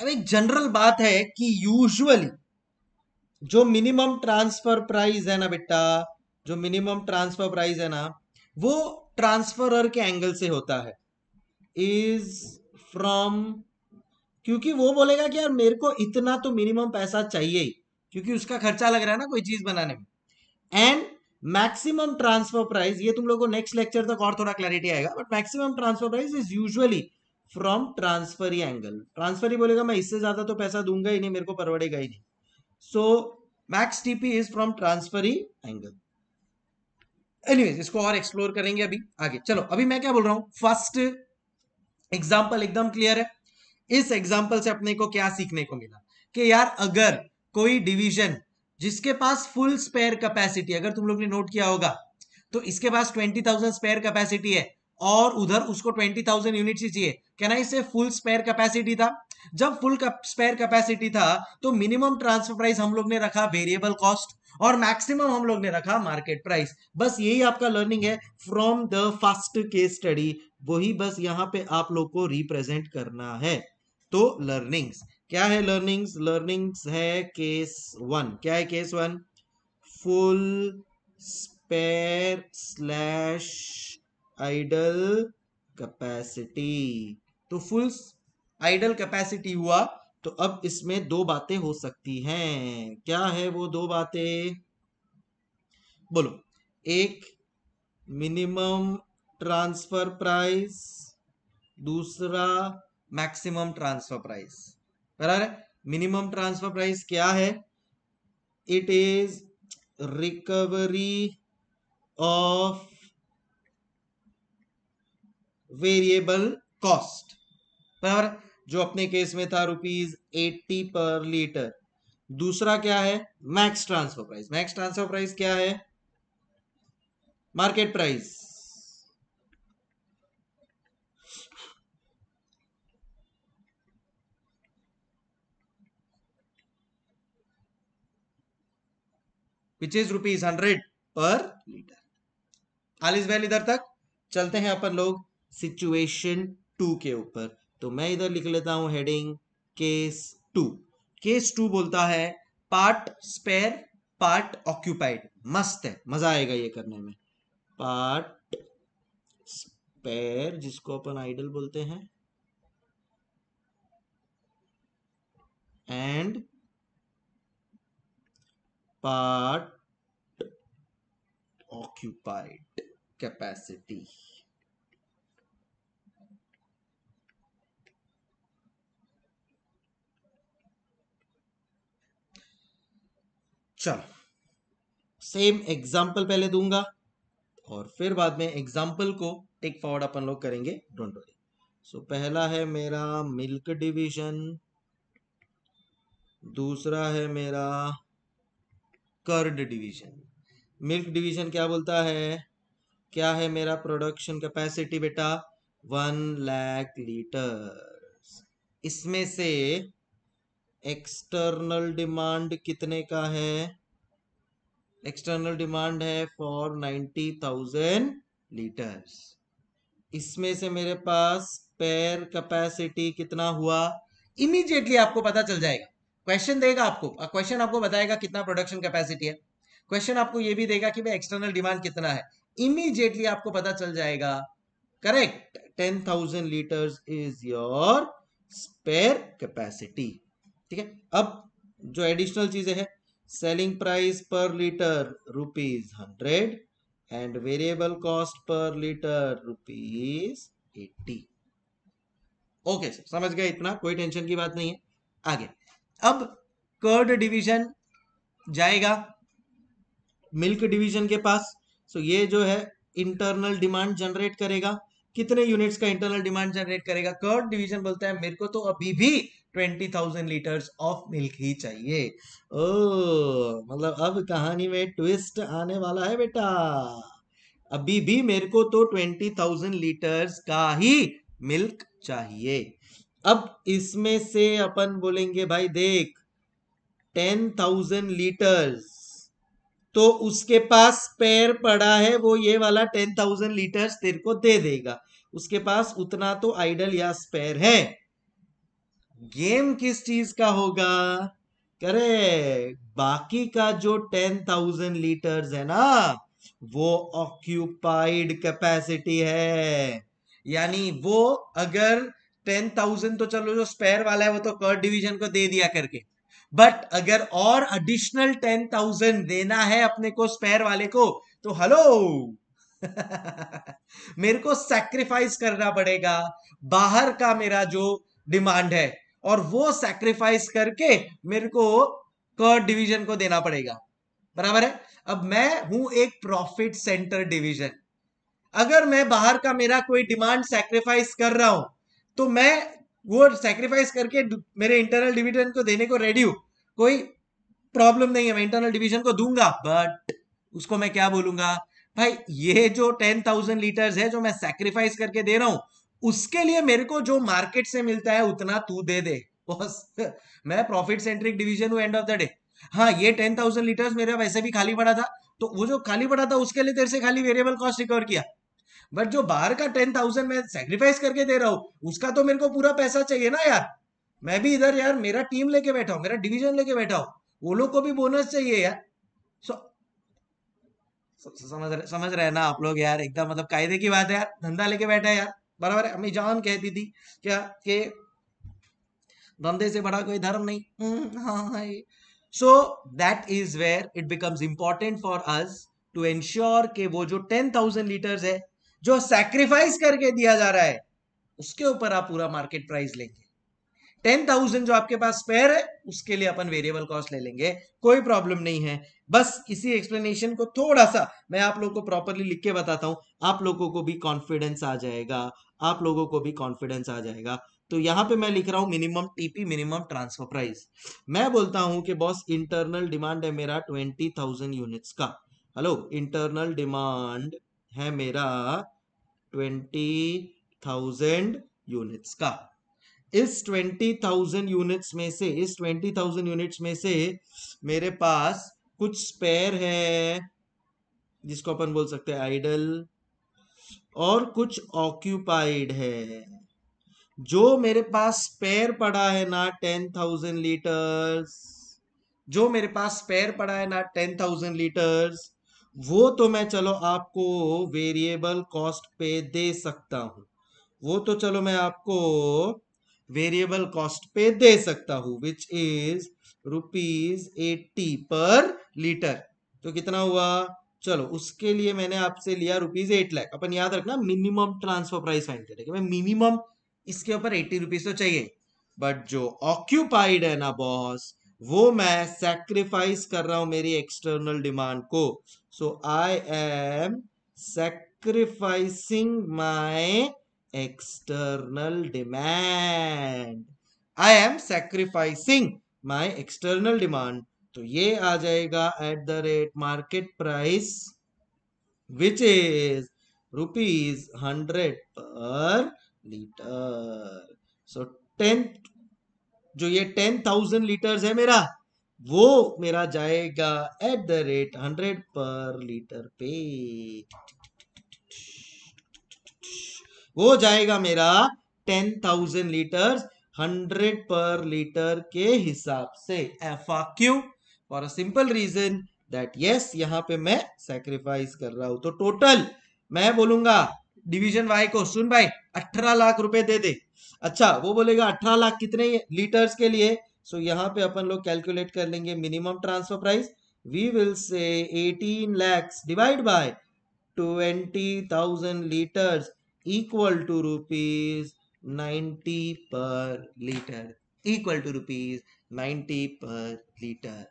अब एक जनरल बात है कि यूजुअली जो मिनिमम ट्रांसफ़र प्राइस है ना बेटा, जो मिनिमम ट्रांसफ़र प्राइस है ना, वो ट्रांसफरर के एंगल से होता है। इज़ फ्रॉम क्योंकि वो बोलेगा कि यार मेरे को इतना तो मिनिमम पैसा चाहिए ही, क्योंकि उसका खर्चा लग रहा है ना कोई चीज़ बनाने में। एंड मैक्सिमम ट्रांसफ़र प्राइस ये तुम लोग को नेक्स्ट लेक्चर तक और थोड़ा क्लैरिटी आएगा but maximum transfer price is usually from transferee angle transferee बोलेगा, मैं इससे ज़्यादा तो पैसा दूँगा ही नहीं, मेरे को परवड़ेगा ही नहीं. So max TP is from transferee angle anyways इसको और एक्सप्लोर करेंगे अभी, आगे। चलो, अभी मैं क्या बोल रहा हूँ? फ़र्स्ट एग्ज़ाम्पल एकदम क्लियर है। इस एग्ज़ाम्पल से अपने को क्या सीखने को मिला? कि यार, अगर कोई डिवीज़न जिसके पास फुल स्पेयर कैपेसिटी अगर तुम लोग ने नोट किया होगा तो इसके पास ट्वेंटी थाउज़ेंड स्पेयर कैपेसिटी है। और उधर उसको ट्वेंटी थाउज़ेंड यूनिट ही चाहिए। कहना इसे फुल स्पेयर कैपेसिटी था? जब फुल स्पेयर कैपेसिटी था तो मिनिमम ट्रांसफ़र प्राइस हम लोग ने रखा वेरिएबल कॉस्ट और मैक्सिमम हम लोग ने रखा मार्केट प्राइस बस यही आपका लर्निंग है from the first case study वही बस यहाँ पे आप लोग को रिप्रेजेंट करना है। तो लर्निंग्स क्या है लर्निंग्स लर्निंग्स है केस वन क्या है case one full spare slash idle capacity. तो फुल आइडल कैपेसिटी हुआ तो अब इसमें दो बातें हो सकती हैं। क्या है वो दो बातें? बोलो। एक मिनिमम ट्रांसफ़र प्राइस दूसरा मैक्सिमम ट्रांसफ़र प्राइस बराबर है? मिनिमम ट्रांसफ़र प्राइस क्या है? It is recovery of variable cost बराबर जो अपने केस में था रुपीज़ एट्टी पर लीटर दूसरा क्या है? Max transfer price max transfer price क्या है? Market price which is rupees hundred per litre all is well इधर तक. चलते हैं अपन लोग सिचुएशन टू के ऊपर। तो मैं इधर लिख लेता हूँ heading case two. Case two बोलता है, पार्ट स्पेयर, पार्ट ऑक्यूपाइड। मस्त है, मज़ा आएगा ये करने में। पार्ट स्पेयर, जिसको अपन आइडल बोलते हैं, एंड पार्ट occupied capacity चलो। सेम एग्ज़ाम्पल पहले दूँगा और फिर बाद में एग्ज़ाम्पल को टेक फॉरवर्ड अपन लोग करेंगे डोंट वरी सो पहला है मेरा मिल्क डिवीज़न दूसरा है मेरा कर्ड डिवीज़न मिल्क डिवीज़न क्या बोलता है? क्या है मेरा प्रोडक्शन कैपेसिटी बेटा? वन लैख लीटर इसमें से एक्सटर्नल डिमांड कितने का है? एक्सटर्नल डिमांड है फॉर नाइन्टी थाउज़ेंड लीटर्स। इसमें से मेरे पास पेयर कैपेसिटी कितना हुआ? इमीडिएटली आपको पता चल जाएगा। क्वेश्चन देगा आपको। क्वेश्चन आपको बताएगा कितना प्रोडक्शन कैपेसिटी है। क्वेश्चन आपको ये भी देगा कि भाई एक्सटर्नल डिमांड कितना है। इमीडिएटली आपको पता चल जाएगा। Correct ten thousand litre is your spare capacity ठीक है? अब जो एडिशनल चीज़ें हैं selling price per litre rupees hundred and variable cost per litre rupees eighty okay sir समझ गए इतना? कोई टेंशन की बात नहीं है। आगे। अब कर्ड डिवीज़न जाएगा मिल्क डिवीज़न के पास। सो ये जो है इंटरनल डिमांड जनरेट करेगा। कितने यूनिट्स का इंटरनल डिमांड जनरेट करेगा? कर्ड डिवीज़न बोलता है, मेरे को तो अभी भी twenty thousand litres of milk ही चाहिए। ओ मतलब अब कहानी में ट्विस्ट आने वाला है बेटा। अभी भी मेरे को तो ट्वेंटी थाउज़ेंड लीटर्स का ही मिल्क चाहिए। अब इसमें से अपन बोलेंगे, भाई देख टेन थाउज़ेंड लीटर्स तो उसके पास स्पेयर पड़ा है, वो ये वाला टेन थाउज़ेंड लीटर्स तेरे को दे देगा। उसके पास उतना तो आइडल या स्पेयर है। गेम किस चीज़ का होगा? करे बाकी का जो टेन थाउज़ेंड लीटर्स है ना, वो ऑक्यूपाइड कैपेसिटी है। यानी वो अगर टेन थाउज़ेंड तो चलो, जो स्पेयर वाला है, वो तो कर्ड डिवीज़न को दे दिया करके। बट अगर और एडिशनल टेन थाउज़ेंड देना है अपने को, स्पेयर वाले को तो हेलो मेरे को सैक्रिफाइस करना पड़ेगा। बाहर का मेरा जो डिमांड है। और वो सैक्रिफाइस करके मेरे को कर्ड डिवीज़न को देना पड़ेगा। बराबर है? अब मैं हूँ एक प्रॉफिट सेंटर डिवीज़न अगर मैं बाहर का मेरा कोई डिमांड सैक्रिफाइस कर रहा हूँ तो मैं वो सेक्रीफाइस करके मेरे इंटरनल डिविजन को देने को रेडी हूँ। कोई प्रॉब्लम नहीं है, मैं इंटरनल डिविजन को दूँगा बट उसको मैं क्या बोलूँगा? भाई, ये जो टेन थाउज़ेंड लीटर्स है जो मैं सेक्रीफाइस करके दे रहा हूँ उसके लिए मेरे को जो मार्केट से मिलता है, उतना तू दे दे। बस। मैं प्रॉफिट सेंट्रिक डिवीज़न हूँ एंड ऑफ़ द डे हाँ ये टेन थाउज़ेंड लीटर्स मेरा वैसे भी खाली पड़ा था। तो वो जो खाली पड़ा था, उसके लिए तेरे से खाली वेरिएबल कॉस्ट रिकवर किया। बट जो बाहर का टेन थाउज़ेंड मैं सेक्रीफाइस करके दे रहा हूँ, उसका तो मेरे को पूरा पैसा चाहिए ना यार। मैं भी इधर यार, मेरा टीम लेके बैठा हूँ, मेरा डिवीज़न लेके बैठा हूँ। वो लोग को भी बोनस चाहिए यार। सो समझ रहे समझ रहे ना आप लोग यार? एकदम मतलब कायदे की बात है यार। धंधा लेके बैठा है यार। बराबर है अम्मी कहती थी क्या कि धंधे से बड़ा कोई धर्म नहीं। हाँ so that is where it becomes important for us to ensure के वो जो टेन थाउज़ेंड लीटर्स है, जो सैक्रिफाइस करके दिया जा रहा है, उसके ऊपर आप पूरा मार्केट प्राइस लेंगे। टेन थाउज़ेंड जो आपके पास स्पेयर है, उसके लिए अपन वेरिएबल कॉस्ट ले लेंगे। कोई प्रॉब्लम नहीं है। बस इसी एक्सप्लेनेशन को थोड़ा सा मैं आप लोगों को प्रॉपरली लिख के बताता हूँ। आप लोगों को भी कॉन्फिडेंस आ जाएगा। आप लोगों को भी कॉन्फिडेंस आ जाएगा। तो यहाँ पे मैं लिख रहा हूँ minimum TP minimum transfer price मैं बोलता हूँ कि बॉस इंटरनल डिमांड है मेरा ट्वेंटी थाउज़ेंड यूनिट्स का। हेलो इंटरनल डिमांड है मेरा ट्वेंटी थाउज़ेंड यूनिट्स का। इस ट्वेंटी थाउज़ेंड यूनिट्स में से, इस ट्वेंटी थाउज़ेंड यूनिट्स में से मेरे पास कुछ स्पेयर है, जिसको अपन बोल सकते हैं आइडल और कुछ ऑक्यूपाइड है। जो मेरे पास स्पेयर पड़ा है ना टेन थाउज़ेंड लीटर्स जो मेरे पास स्पेयर पड़ा है ना टेन थाउज़ेंड लीटर्स वो तो मैं चलो आपको वेरिएबल कॉस्ट पे दे सकता हूँ। वो तो चलो मैं आपको वेरिएबल कॉस्ट पे दे सकता हूँ which is rupees eighty per litre तो कितना हुआ? चलो, उसके लिए मैंने आपसे लिया रुपीज़ एट लाख अपन याद रखना मिनिमम ट्रांसफ़र प्राइस फाइंड करेंगे मिनिमम इसके ऊपर एट्टी रुपीज़ तो चाहिए. बट जो ऑक्यूपाइड है ना बॉस वो मैं सेक्रीफाइस कर रहा हूँ मेरी एक्सटर्नल डिमांड को. So I am sacrificing my external demand I am sacrificing my external demand. तो ये आ जाएगा at the rate market price which is rupees hundred per litre so ten जो ये टेन थाउज़ेंड लीटर्स है मेरा, वो मेरा जाएगा at the rate hundred per litre पे। वो जाएगा मेरा ten thousand litre hundred per litre के हिसाब से। F for a simple reason that yes यहाँ पे मैं सेक्रीफाइस कर रहा हूँ। तो टोटल मैं बोलूँगा डिवीज़न वाई को सुन भाई अठारह लाख रुपए दे दे। अच्छा वो बोलेगा अठारह लाख कितने लीटर्स के लिए? सो so, यहाँ पे अपन लोग कैलकुलेट कर लेंगे minimum transfer price we will say 18 lakhs divide by 20,000 litres equal to rupees 90 per liter. Equal to rupees 90 per liter.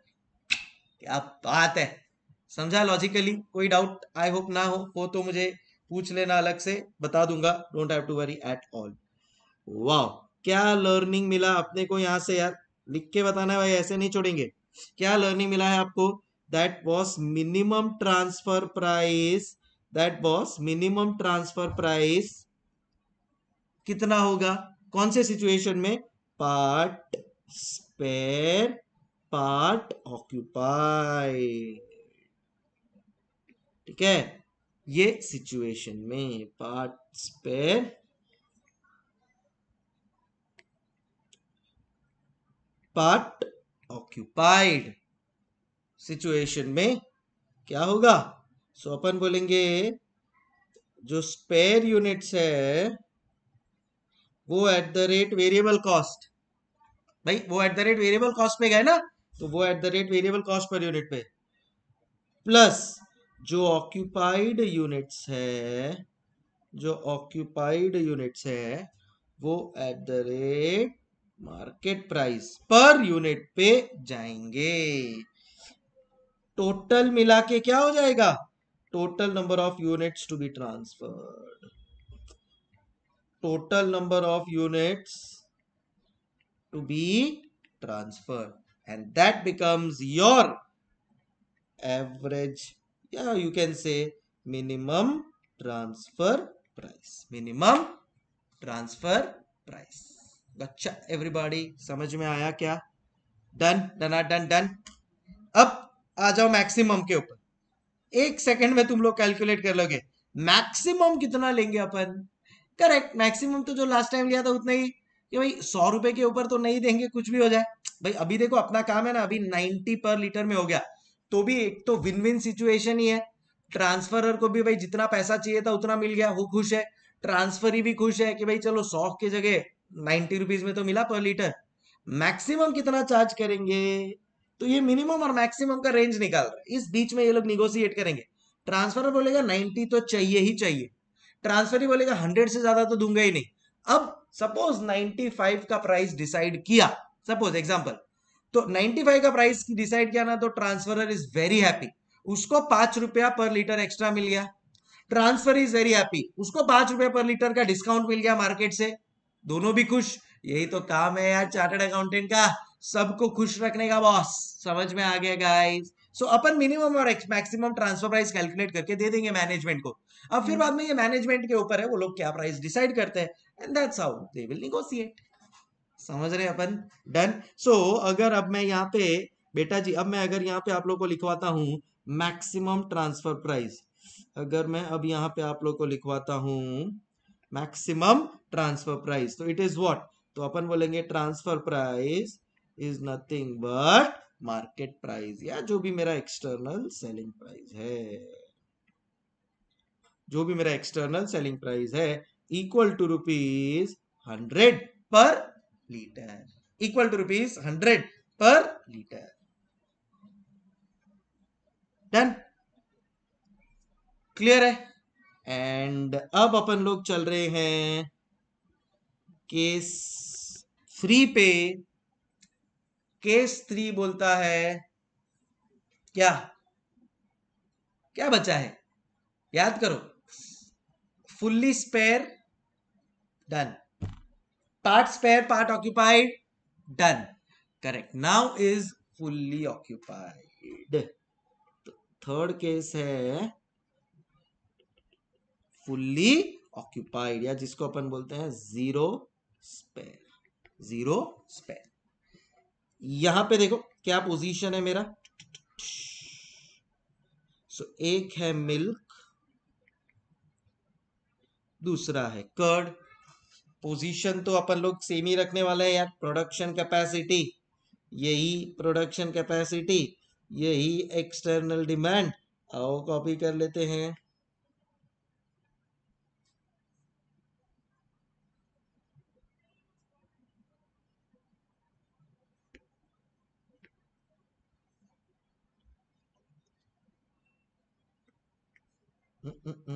क्या बात है। समझा लॉजिकली कोई डाउट आई होप ना हो हो तो मुझे पूछ लेना अलग से, बता दूँगा don't have to worry at all वाह क्या लर्निंग मिला अपने को यहाँ से यार? लिख के बताना है भाई, ऐसे नहीं छोड़ेंगे। क्या लर्निंग मिला है आपको? That was minimum transfer price that boss minimum transfer price कितना होगा? कौन से सिचुएशन में? पार्ट स्पेयर पार्ट ऑक्यूपाई ठीक है? ये सिचुएशन में part spare part occupied situation में क्या होगा? सो so, अपन बोलेंगे जो स्पेयर यूनिट्स है वो at the rate variable cost भाई वो at the rate variable cost में गए ना? तो वो at the rate variable cost per unit पे। प्लस जो ऑक्यूपाइड यूनिट्स है, जो ऑक्यूपाइड यूनिट्स है, वो at the rate market price per unit पे जाएँगे। टोटल मिला के क्या हो जाएगा? Total number of units to be transferred. Total number of units to be transferred. And that becomes your average, yeah, you can say minimum transfer price. Minimum transfer price. अच्छा everybody समझ में आया क्या? डन डन डन डन अब आ जाओ maximum के ऊपर. एक सेकंड में तुम लोग कैलकुलेट कर लोगे. मैक्सिमम कितना लेंगे अपन? करेक्ट मैक्सिमम तो जो लास्ट टाइम लिया था उतना ही कि भाई, सौ रुपए के ऊपर तो नहीं देंगे, कुछ भी हो जाए। भाई, अभी देखो, अपना काम है ना, अभी नाइनटी पर लीटर में हो गया। तो भी एक तो विन विन सिचुएशन ही है। ट्रांसफरर को भी भाई, जितना पैसा चाहिए था, उतना मिल गया, वो खुश है। ट्रांसफ़र ही भी खुश है कि भाई, चलो, सौ के जगह नाइनटी रुपीज़ में तो मिला पर लीटर। मैक्सिमम कितना चार्ज करेंगे? तो ये मिनिमम और मैक्सिमम का रेंज निकाल रहा है। इस बीच में ये लोग निगोशिएट करेंगे। ट्रांसफ़र बोलेगा 90 तो चाहिए ही चाहिए। ट्रांसफ़र ही बोलेगा 100 से ज़्यादा तो दूँगा ही नहीं। अब सपोज़ 95 का प्राइस डिसाइड किया। सपोज़ एग्जांपल तो 95 का प्राइस डिसाइड किया ना तो ट्रांसफरर इज़ वेरी हैप्पी उसको पाँच रुपया पर लीटर एक्स्ट्रा मिल गया। ट्रांसफ़र इज़ वेरी हैप्पी उसको पाँच रुपया पर लीटर का डिस्काउंट मिल गया मार्केट से। दोनों भी खुश। यही तो काम है यार चार्टर्ड अकाउंटेंट का। सबको खुश रखने का बॉस समझ में आ गया गाइस सो so, अपन मिनिमम और मैक्सिमम ट्रांसफ़र प्राइस कैलकुलेट करके दे देंगे मैनेजमेंट को। अब फिर बाद में ये मैनेजमेंट के ऊपर है वो लोग क्या प्राइस डिसाइड करते हैं? And that's how they will negotiate समझ रहे अपन? डन सो अगर अब मैं यहाँ पे, बेटा जी, अब मैं अगर यहाँ पे आप लोग को लिखवाता हूँ मैक्सिमम ट्रांसफ़र प्राइस अगर मैं अब यहाँ पे आप लोग को लिखवाता हूँ मैक्सिमम ट्रांसफ़र प्राइस तो इट इज़ व्हाट तो अपन बोलेंगे transfer price is nothing but market price या जो भी मेरा एक्सटर्नल सेलिंग प्राइस है। जो भी मेरा एक्सटर्नल सेलिंग प्राइस है equal to rupees hundred per litre equal to rupees hundred per litre done clear है? एंड अब अपन लोग चल रहे हैं केस थ्री पे। केस थ्री बोलता है क्या? क्या बचा है? याद करो। Fully spare done part spare part occupied done correct now is fully occupied third case है फुल्ली ऑक्यूपाइड या जिसको अपन बोलते हैं ज़ीरो स्पेयर ज़ीरो स्पेयर यहाँ पे देखो क्या पोजीशन है मेरा? सो so, एक है मिल्क दूसरा है कर्ड। पोजीशन तो अपन लोग सेम ही रखने वाले हैं यार। प्रोडक्शन कैपेसिटी, यही प्रोडक्शन कैपेसिटी, यही एक्सटर्नल डिमांड। आओ कॉपी कर लेते हैं। बोलो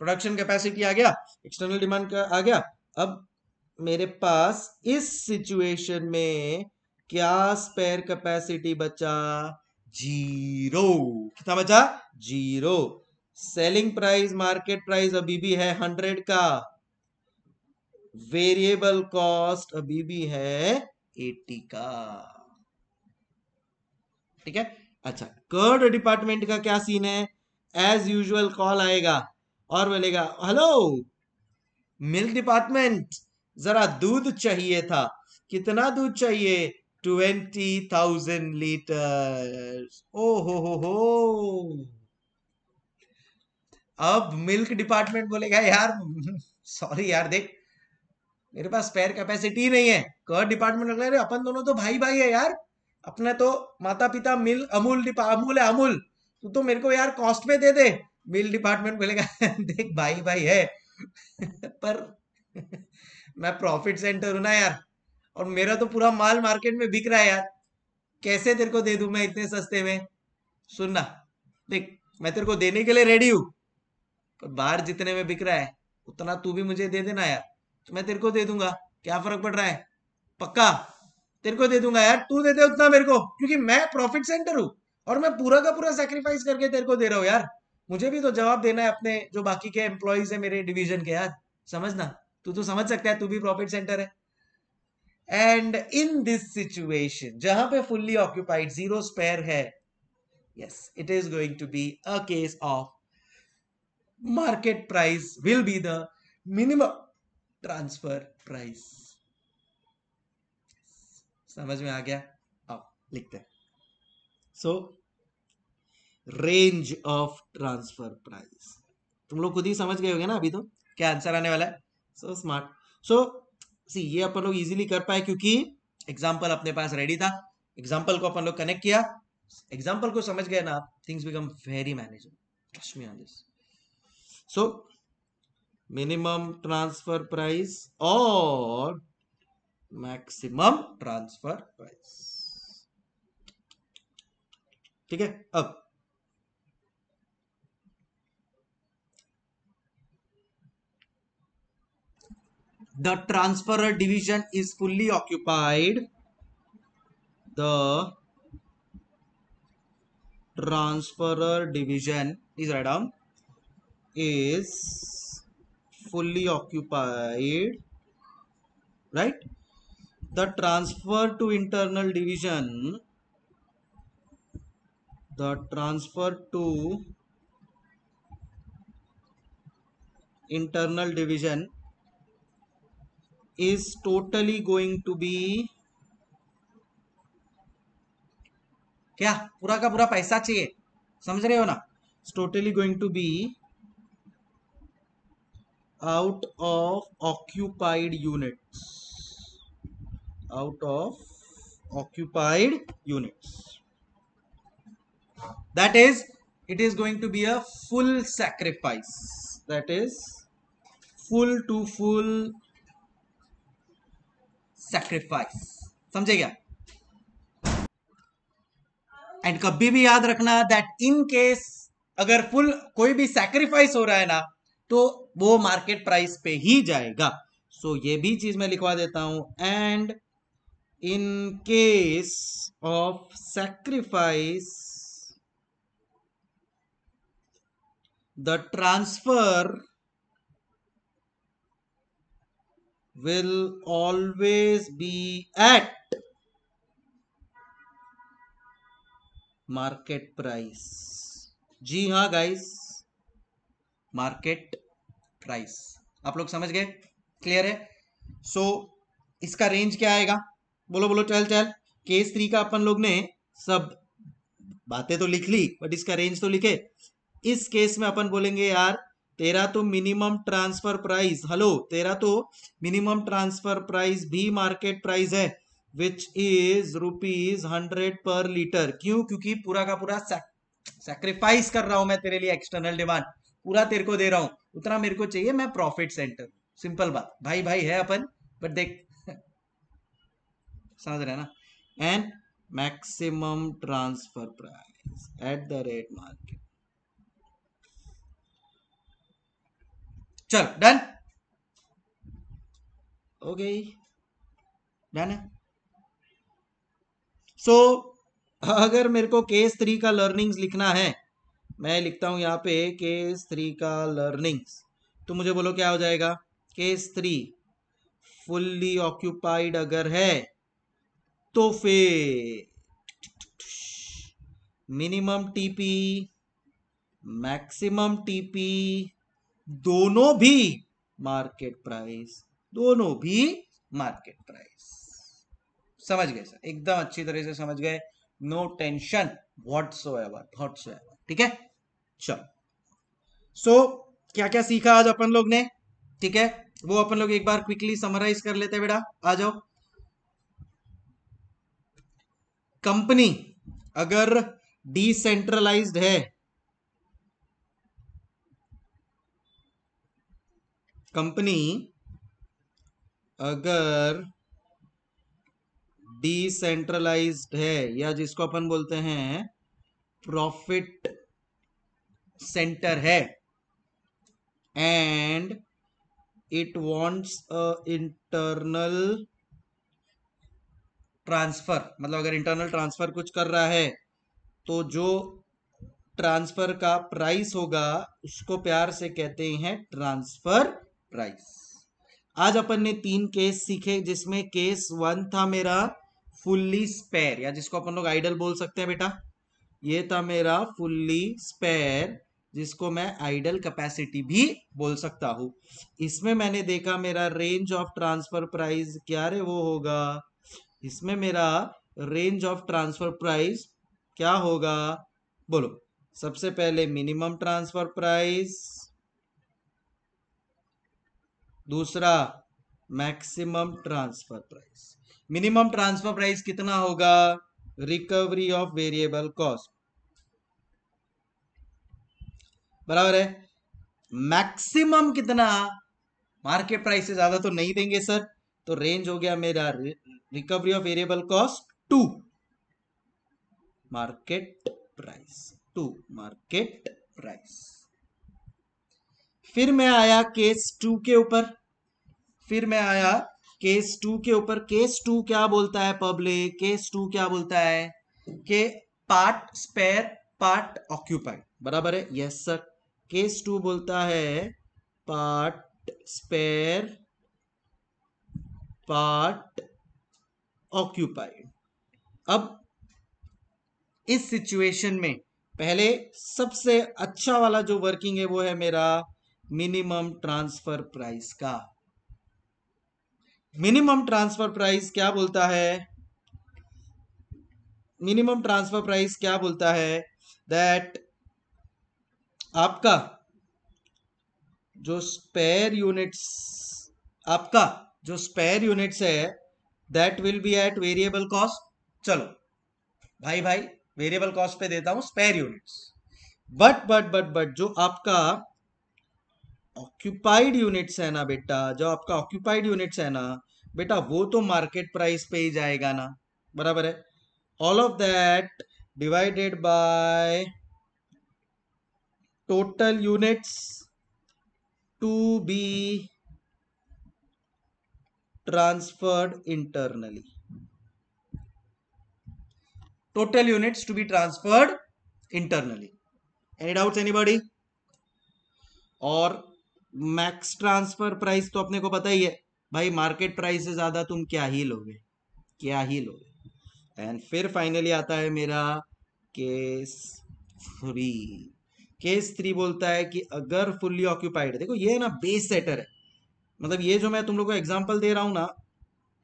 प्रोडक्शन कैपेसिटी आ गया एक्सटर्नल डिमांड का आ गया। अब मेरे पास इस सिचुएशन में क्या स्पेयर कैपेसिटी बचा? ज़ीरो कितना बचा? Zero selling price market price अभी भी है हंड्रेड का। वेरिएबल कॉस्ट अभी भी है एटी का। ठीक है? अच्छा कर्ड डिपार्टमेंट का क्या सीन है? एज यूजुअल कॉल आएगा। और बोलेगा, हेलो, मिल्क डिपार्टमेंट, जरा दूध चाहिए था। कितना दूध चाहिए? ट्वेंटी थाउज़ेंड लीटर ओ हो हो। हो अब मिल्क डिपार्टमेंट बोलेगा, यार, सॉरी यार, देख, मेरे पास स्पेयर कैपेसिटी नहीं है। कर्ड डिपार्टमेंट लग रहा अपन दोनों तो भाई भाई है यार। अपने तो माता पिता मिल, अमूल अमूल है, अमूल। तू तो मेरे को यार कॉस्ट पे दे दे। मिल डिपार्टमेंट बोलेगा देख, भाई भाई है। पर मैं प्रॉफिट सेंटर हूँ ना यार, और मेरा तो पूरा माल मार्केट में बिक रहा है यार। कैसे तेरे को दे दू मैं इतने सस्ते में? सुनना देख, मैं तेरे को देने के लिए रेडी हूँ, पर बाहर जितने में बिक रहा है, उतना तू भी मुझे दे देना यार। तो मैं तेरे को दे दूँगा। क्या फ़र्क पड़ रहा है? पक्का? तेरे को दे दूँगा यार। तू दे दे उतना मेरे को, क्योंकि मैं प्रॉफिट सेंटर हूँ, और मैं पूरा का पूरा सेक्रीफाइस करके तेरे को दे रहा हूँ यार। मुझे भी तो जवाब देना है अपने, जो बाकी के एम्प्लॉयज़ है मेरे डिवीज़न के यार। समझना? तू तो समझ सकता है, तू भी प्रॉफिट सेंटर है। एंड इन दिस सिचुएशन जहाँ पे फुल्ली ऑक्यूपाइड ज़ीरो स्पेयर है yes it is going to be a case of market price will be the minimum transfer price समझ में आ गया? आओ, लिखते so range of transfer price तुम लोग खुद ही समझ गए होगे ना अभी तो क्या आंसर आने वाला है? सो स्मार्ट सो सी ये अपन लोग इजीली कर पाए क्योंकि एग्ज़ाम्पल अपने पास रेडी था। एग्ज़ाम्पल को अपन लोग कनेक्ट किया। एग्ज़ाम्पल को समझ गए ना things become very manageable trust me on this so minimum transfer price और मैक्सिमम ट्रांसफ़र प्राइस ठीक है? अब the transferor division is fully occupied. The transferor division is right down is fully occupied right? The transfer to internal division the transfer to internal division is totally going to be क्या? पूरा का पूरा पैसा चाहिए। समझ रहे हो ना? Totally going to be out of occupied unit out of occupied unit that is it is going to be a full sacrifice that is full to full sacrifice. समझे क्या? एंड कभी भी याद रखना दैट इन केस अगर full कोई भी sacrifice हो रहा है ना तो वो मार्केट प्राइस पे ही जाएगा। सो so, ये भी चीज़ मैं लिखवा देता हूँ। And in case of sacrifice the transfer will always be at market price. जी हाँ गाइस मार्केट प्राइस आप लोग समझ गए? क्लियर है? सो so, इसका रेंज क्या आएगा? बोलो बोलो चल चल केस थ्री का अपन लोग ने सब बातें तो लिख ली बट इसका रेंज तो लिखे। इस केस में अपन बोलेंगे यार तेरा तो मिनिमम ट्रांसफ़र प्राइस हेलो तेरा तो मिनिमम ट्रांसफ़र प्राइस भी मार्केट प्राइस है which is rupees hundred per litre क्यों? क्योंकि पूरा का पूरा सेक्रीफाइस कर रहा हूँ मैं तेरे लिए एक्सटर्नल डिमांड पूरा तेरे को दे रहा हूँ. उतना मेरे को चाहिए मैं प्रॉफिट सेंटर सिंपल बात. भाई भाई है अपन बट देख, समझ रहे ना? And maximum transfer price at the rate market चल डन हो गई डन है सो अगर मेरे को केस थ्री का लर्निंग्स लिखना है, मैं लिखता हूँ यहाँ पे केस थ्री का लर्निंग्स तो मुझे बोलो क्या हो जाएगा? केस थ्री फुल्ली ऑक्यूपाइड अगर है तो फिर मिनिमम टीपी मैक्सिमम टीपी दोनों भी मार्केट प्राइस दोनों भी मार्केट प्राइस समझ गए सर एकदम अच्छी तरह से समझ गए। नो टेंशन व्हाट्सो व्हाट्सो ठीक है? चलो। सो so, क्या क्या सीखा आज अपन लोग ने? ठीक है? वो अपन लोग एक बार क्विकली समराइज कर लेते बेटा। आ जाओ। कंपनी अगर डिसेंट्रलाइज्ड है कंपनी अगर डिसेंट्रलाइज्ड है, या जिसको अपन बोलते हैं प्रॉफिट सेंटर है and it wants a internal transfer मतलब अगर इंटरनल ट्रांसफ़र कुछ कर रहा है तो जो ट्रांसफ़र का प्राइस होगा, उसको प्यार से कहते हैं ट्रांसफ़र प्राइस आज अपन ने तीन केस सीखे, जिसमें केस वन था मेरा फुल्ली स्पेयर या जिसको अपन लोग आइडल बोल सकते हैं बेटा। ये था मेरा फुल्ली स्पेयर जिसको मैं आइडल कैपेसिटी भी बोल सकता हूँ। इसमें मैंने देखा मेरा रेंज ऑफ़ ट्रांसफ़र प्राइस क्या रे वो होगा? इसमें मेरा रेंज ऑफ़ ट्रांसफ़र प्राइस क्या होगा? बोलो। सबसे पहले मिनिमम ट्रांसफ़र प्राइस दूसरा maximum transfer price minimum transfer price कितना होगा? रिकवरी ऑफ़ वेरिएबल कॉस्ट बराबर है? मैक्सिमम कितना? मार्केट प्राइस से ज़्यादा तो नहीं देंगे सर तो रेंज हो गया मेरा recovery of variable cost to market price to market price फिर मैं आया केस टू के ऊपर। फिर मैं आया केस टू के ऊपर। केस टू क्या बोलता है पब्लिक केस टू क्या बोलता है? के पार्ट स्पेयर पार्ट ऑक्यूपाइड बराबर है? यस सर केस टू बोलता है पार्ट स्पेयर पार्ट ऑक्यूपाइड अब इस सिचुएशन में पहले सबसे अच्छा वाला जो वर्किंग है वो है मेरा मिनिमम ट्रांसफ़र प्राइस का। मिनिमम ट्रांसफ़र प्राइस क्या बोलता है? मिनिमम ट्रांसफ़र प्राइस क्या बोलता है? दैट आपका, जो स्पेयर यूनिट्स आपका जो स्पेयर यूनिट्स है that will be at variable cost चलो, भाई भाई वेरिएबल कॉस्ट पे देता हूँ spare units but but but but जो आपका ऑक्यूपाइड यूनिट्स है ना बेटा, जो आपका ऑक्यूपाइड यूनिट्स है ना, बेटा वो तो मार्केट प्राइस पे ही जाएगा ना, बराबर है? All of that divided by total units to be transferred internally total units to be transferred internally. Any doubts, anybody? और मैक्स ट्रांसफ़र प्राइस तो अपने को पता ही है। भाई मार्केट प्राइस से ज़्यादा तुम क्या ही लोगे? क्या ही लोगे? एंड फिर फाइनली आता है मेरा केस थ्री केस थ्री बोलता है कि अगर फुल्ली ऑक्यूपाइड देखो ये ना बेस सेटर है। मतलब ये जो मैं तुम लोग को एग्ज़ाम्पल दे रहा हूँ ना,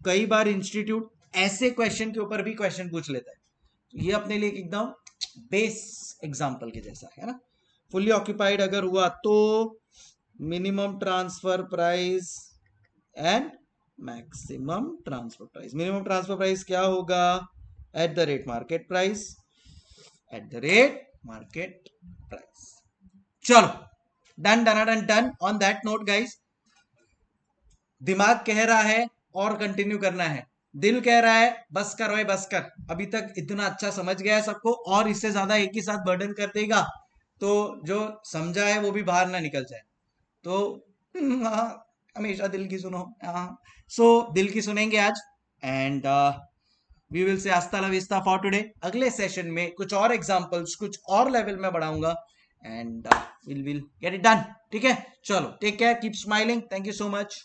कई बार इंस्टीट्यूट ऐसे क्वेश्चन के ऊपर भी क्वेश्चन पूछ लेता है। ये अपने लिए एकदम बेस एग्ज़ाम्पल के जैसा है ना? फुल्ली ऑक्यूपाइड अगर हुआ तो minimum transfer price and maximum transfer price minimum transfer price क्या होगा? At the rate market price at the rate market price चलो done done done done on that note guys दिमाग कह रहा है और कंटिन्यू करना है। दिल कह रहा है, बस कर भाई बस कर। अभी तक इतना अच्छा समझ गया है सबको और इससे ज़्यादा एक ही साथ बर्डन कर देगा। तो जो समझा है वो भी बाहर ना निकल जाए। तो हाँ, हमेशा दिल की सुनो हाँ। सो दिल की सुनेंगे आज and we will say hasta la vista for today अगले सेशन में कुछ और एग्जांपल्स कुछ और लेवल में बढ़ाऊँगा and will will get it done ठीक है? चलो take care keep smiling thank you so much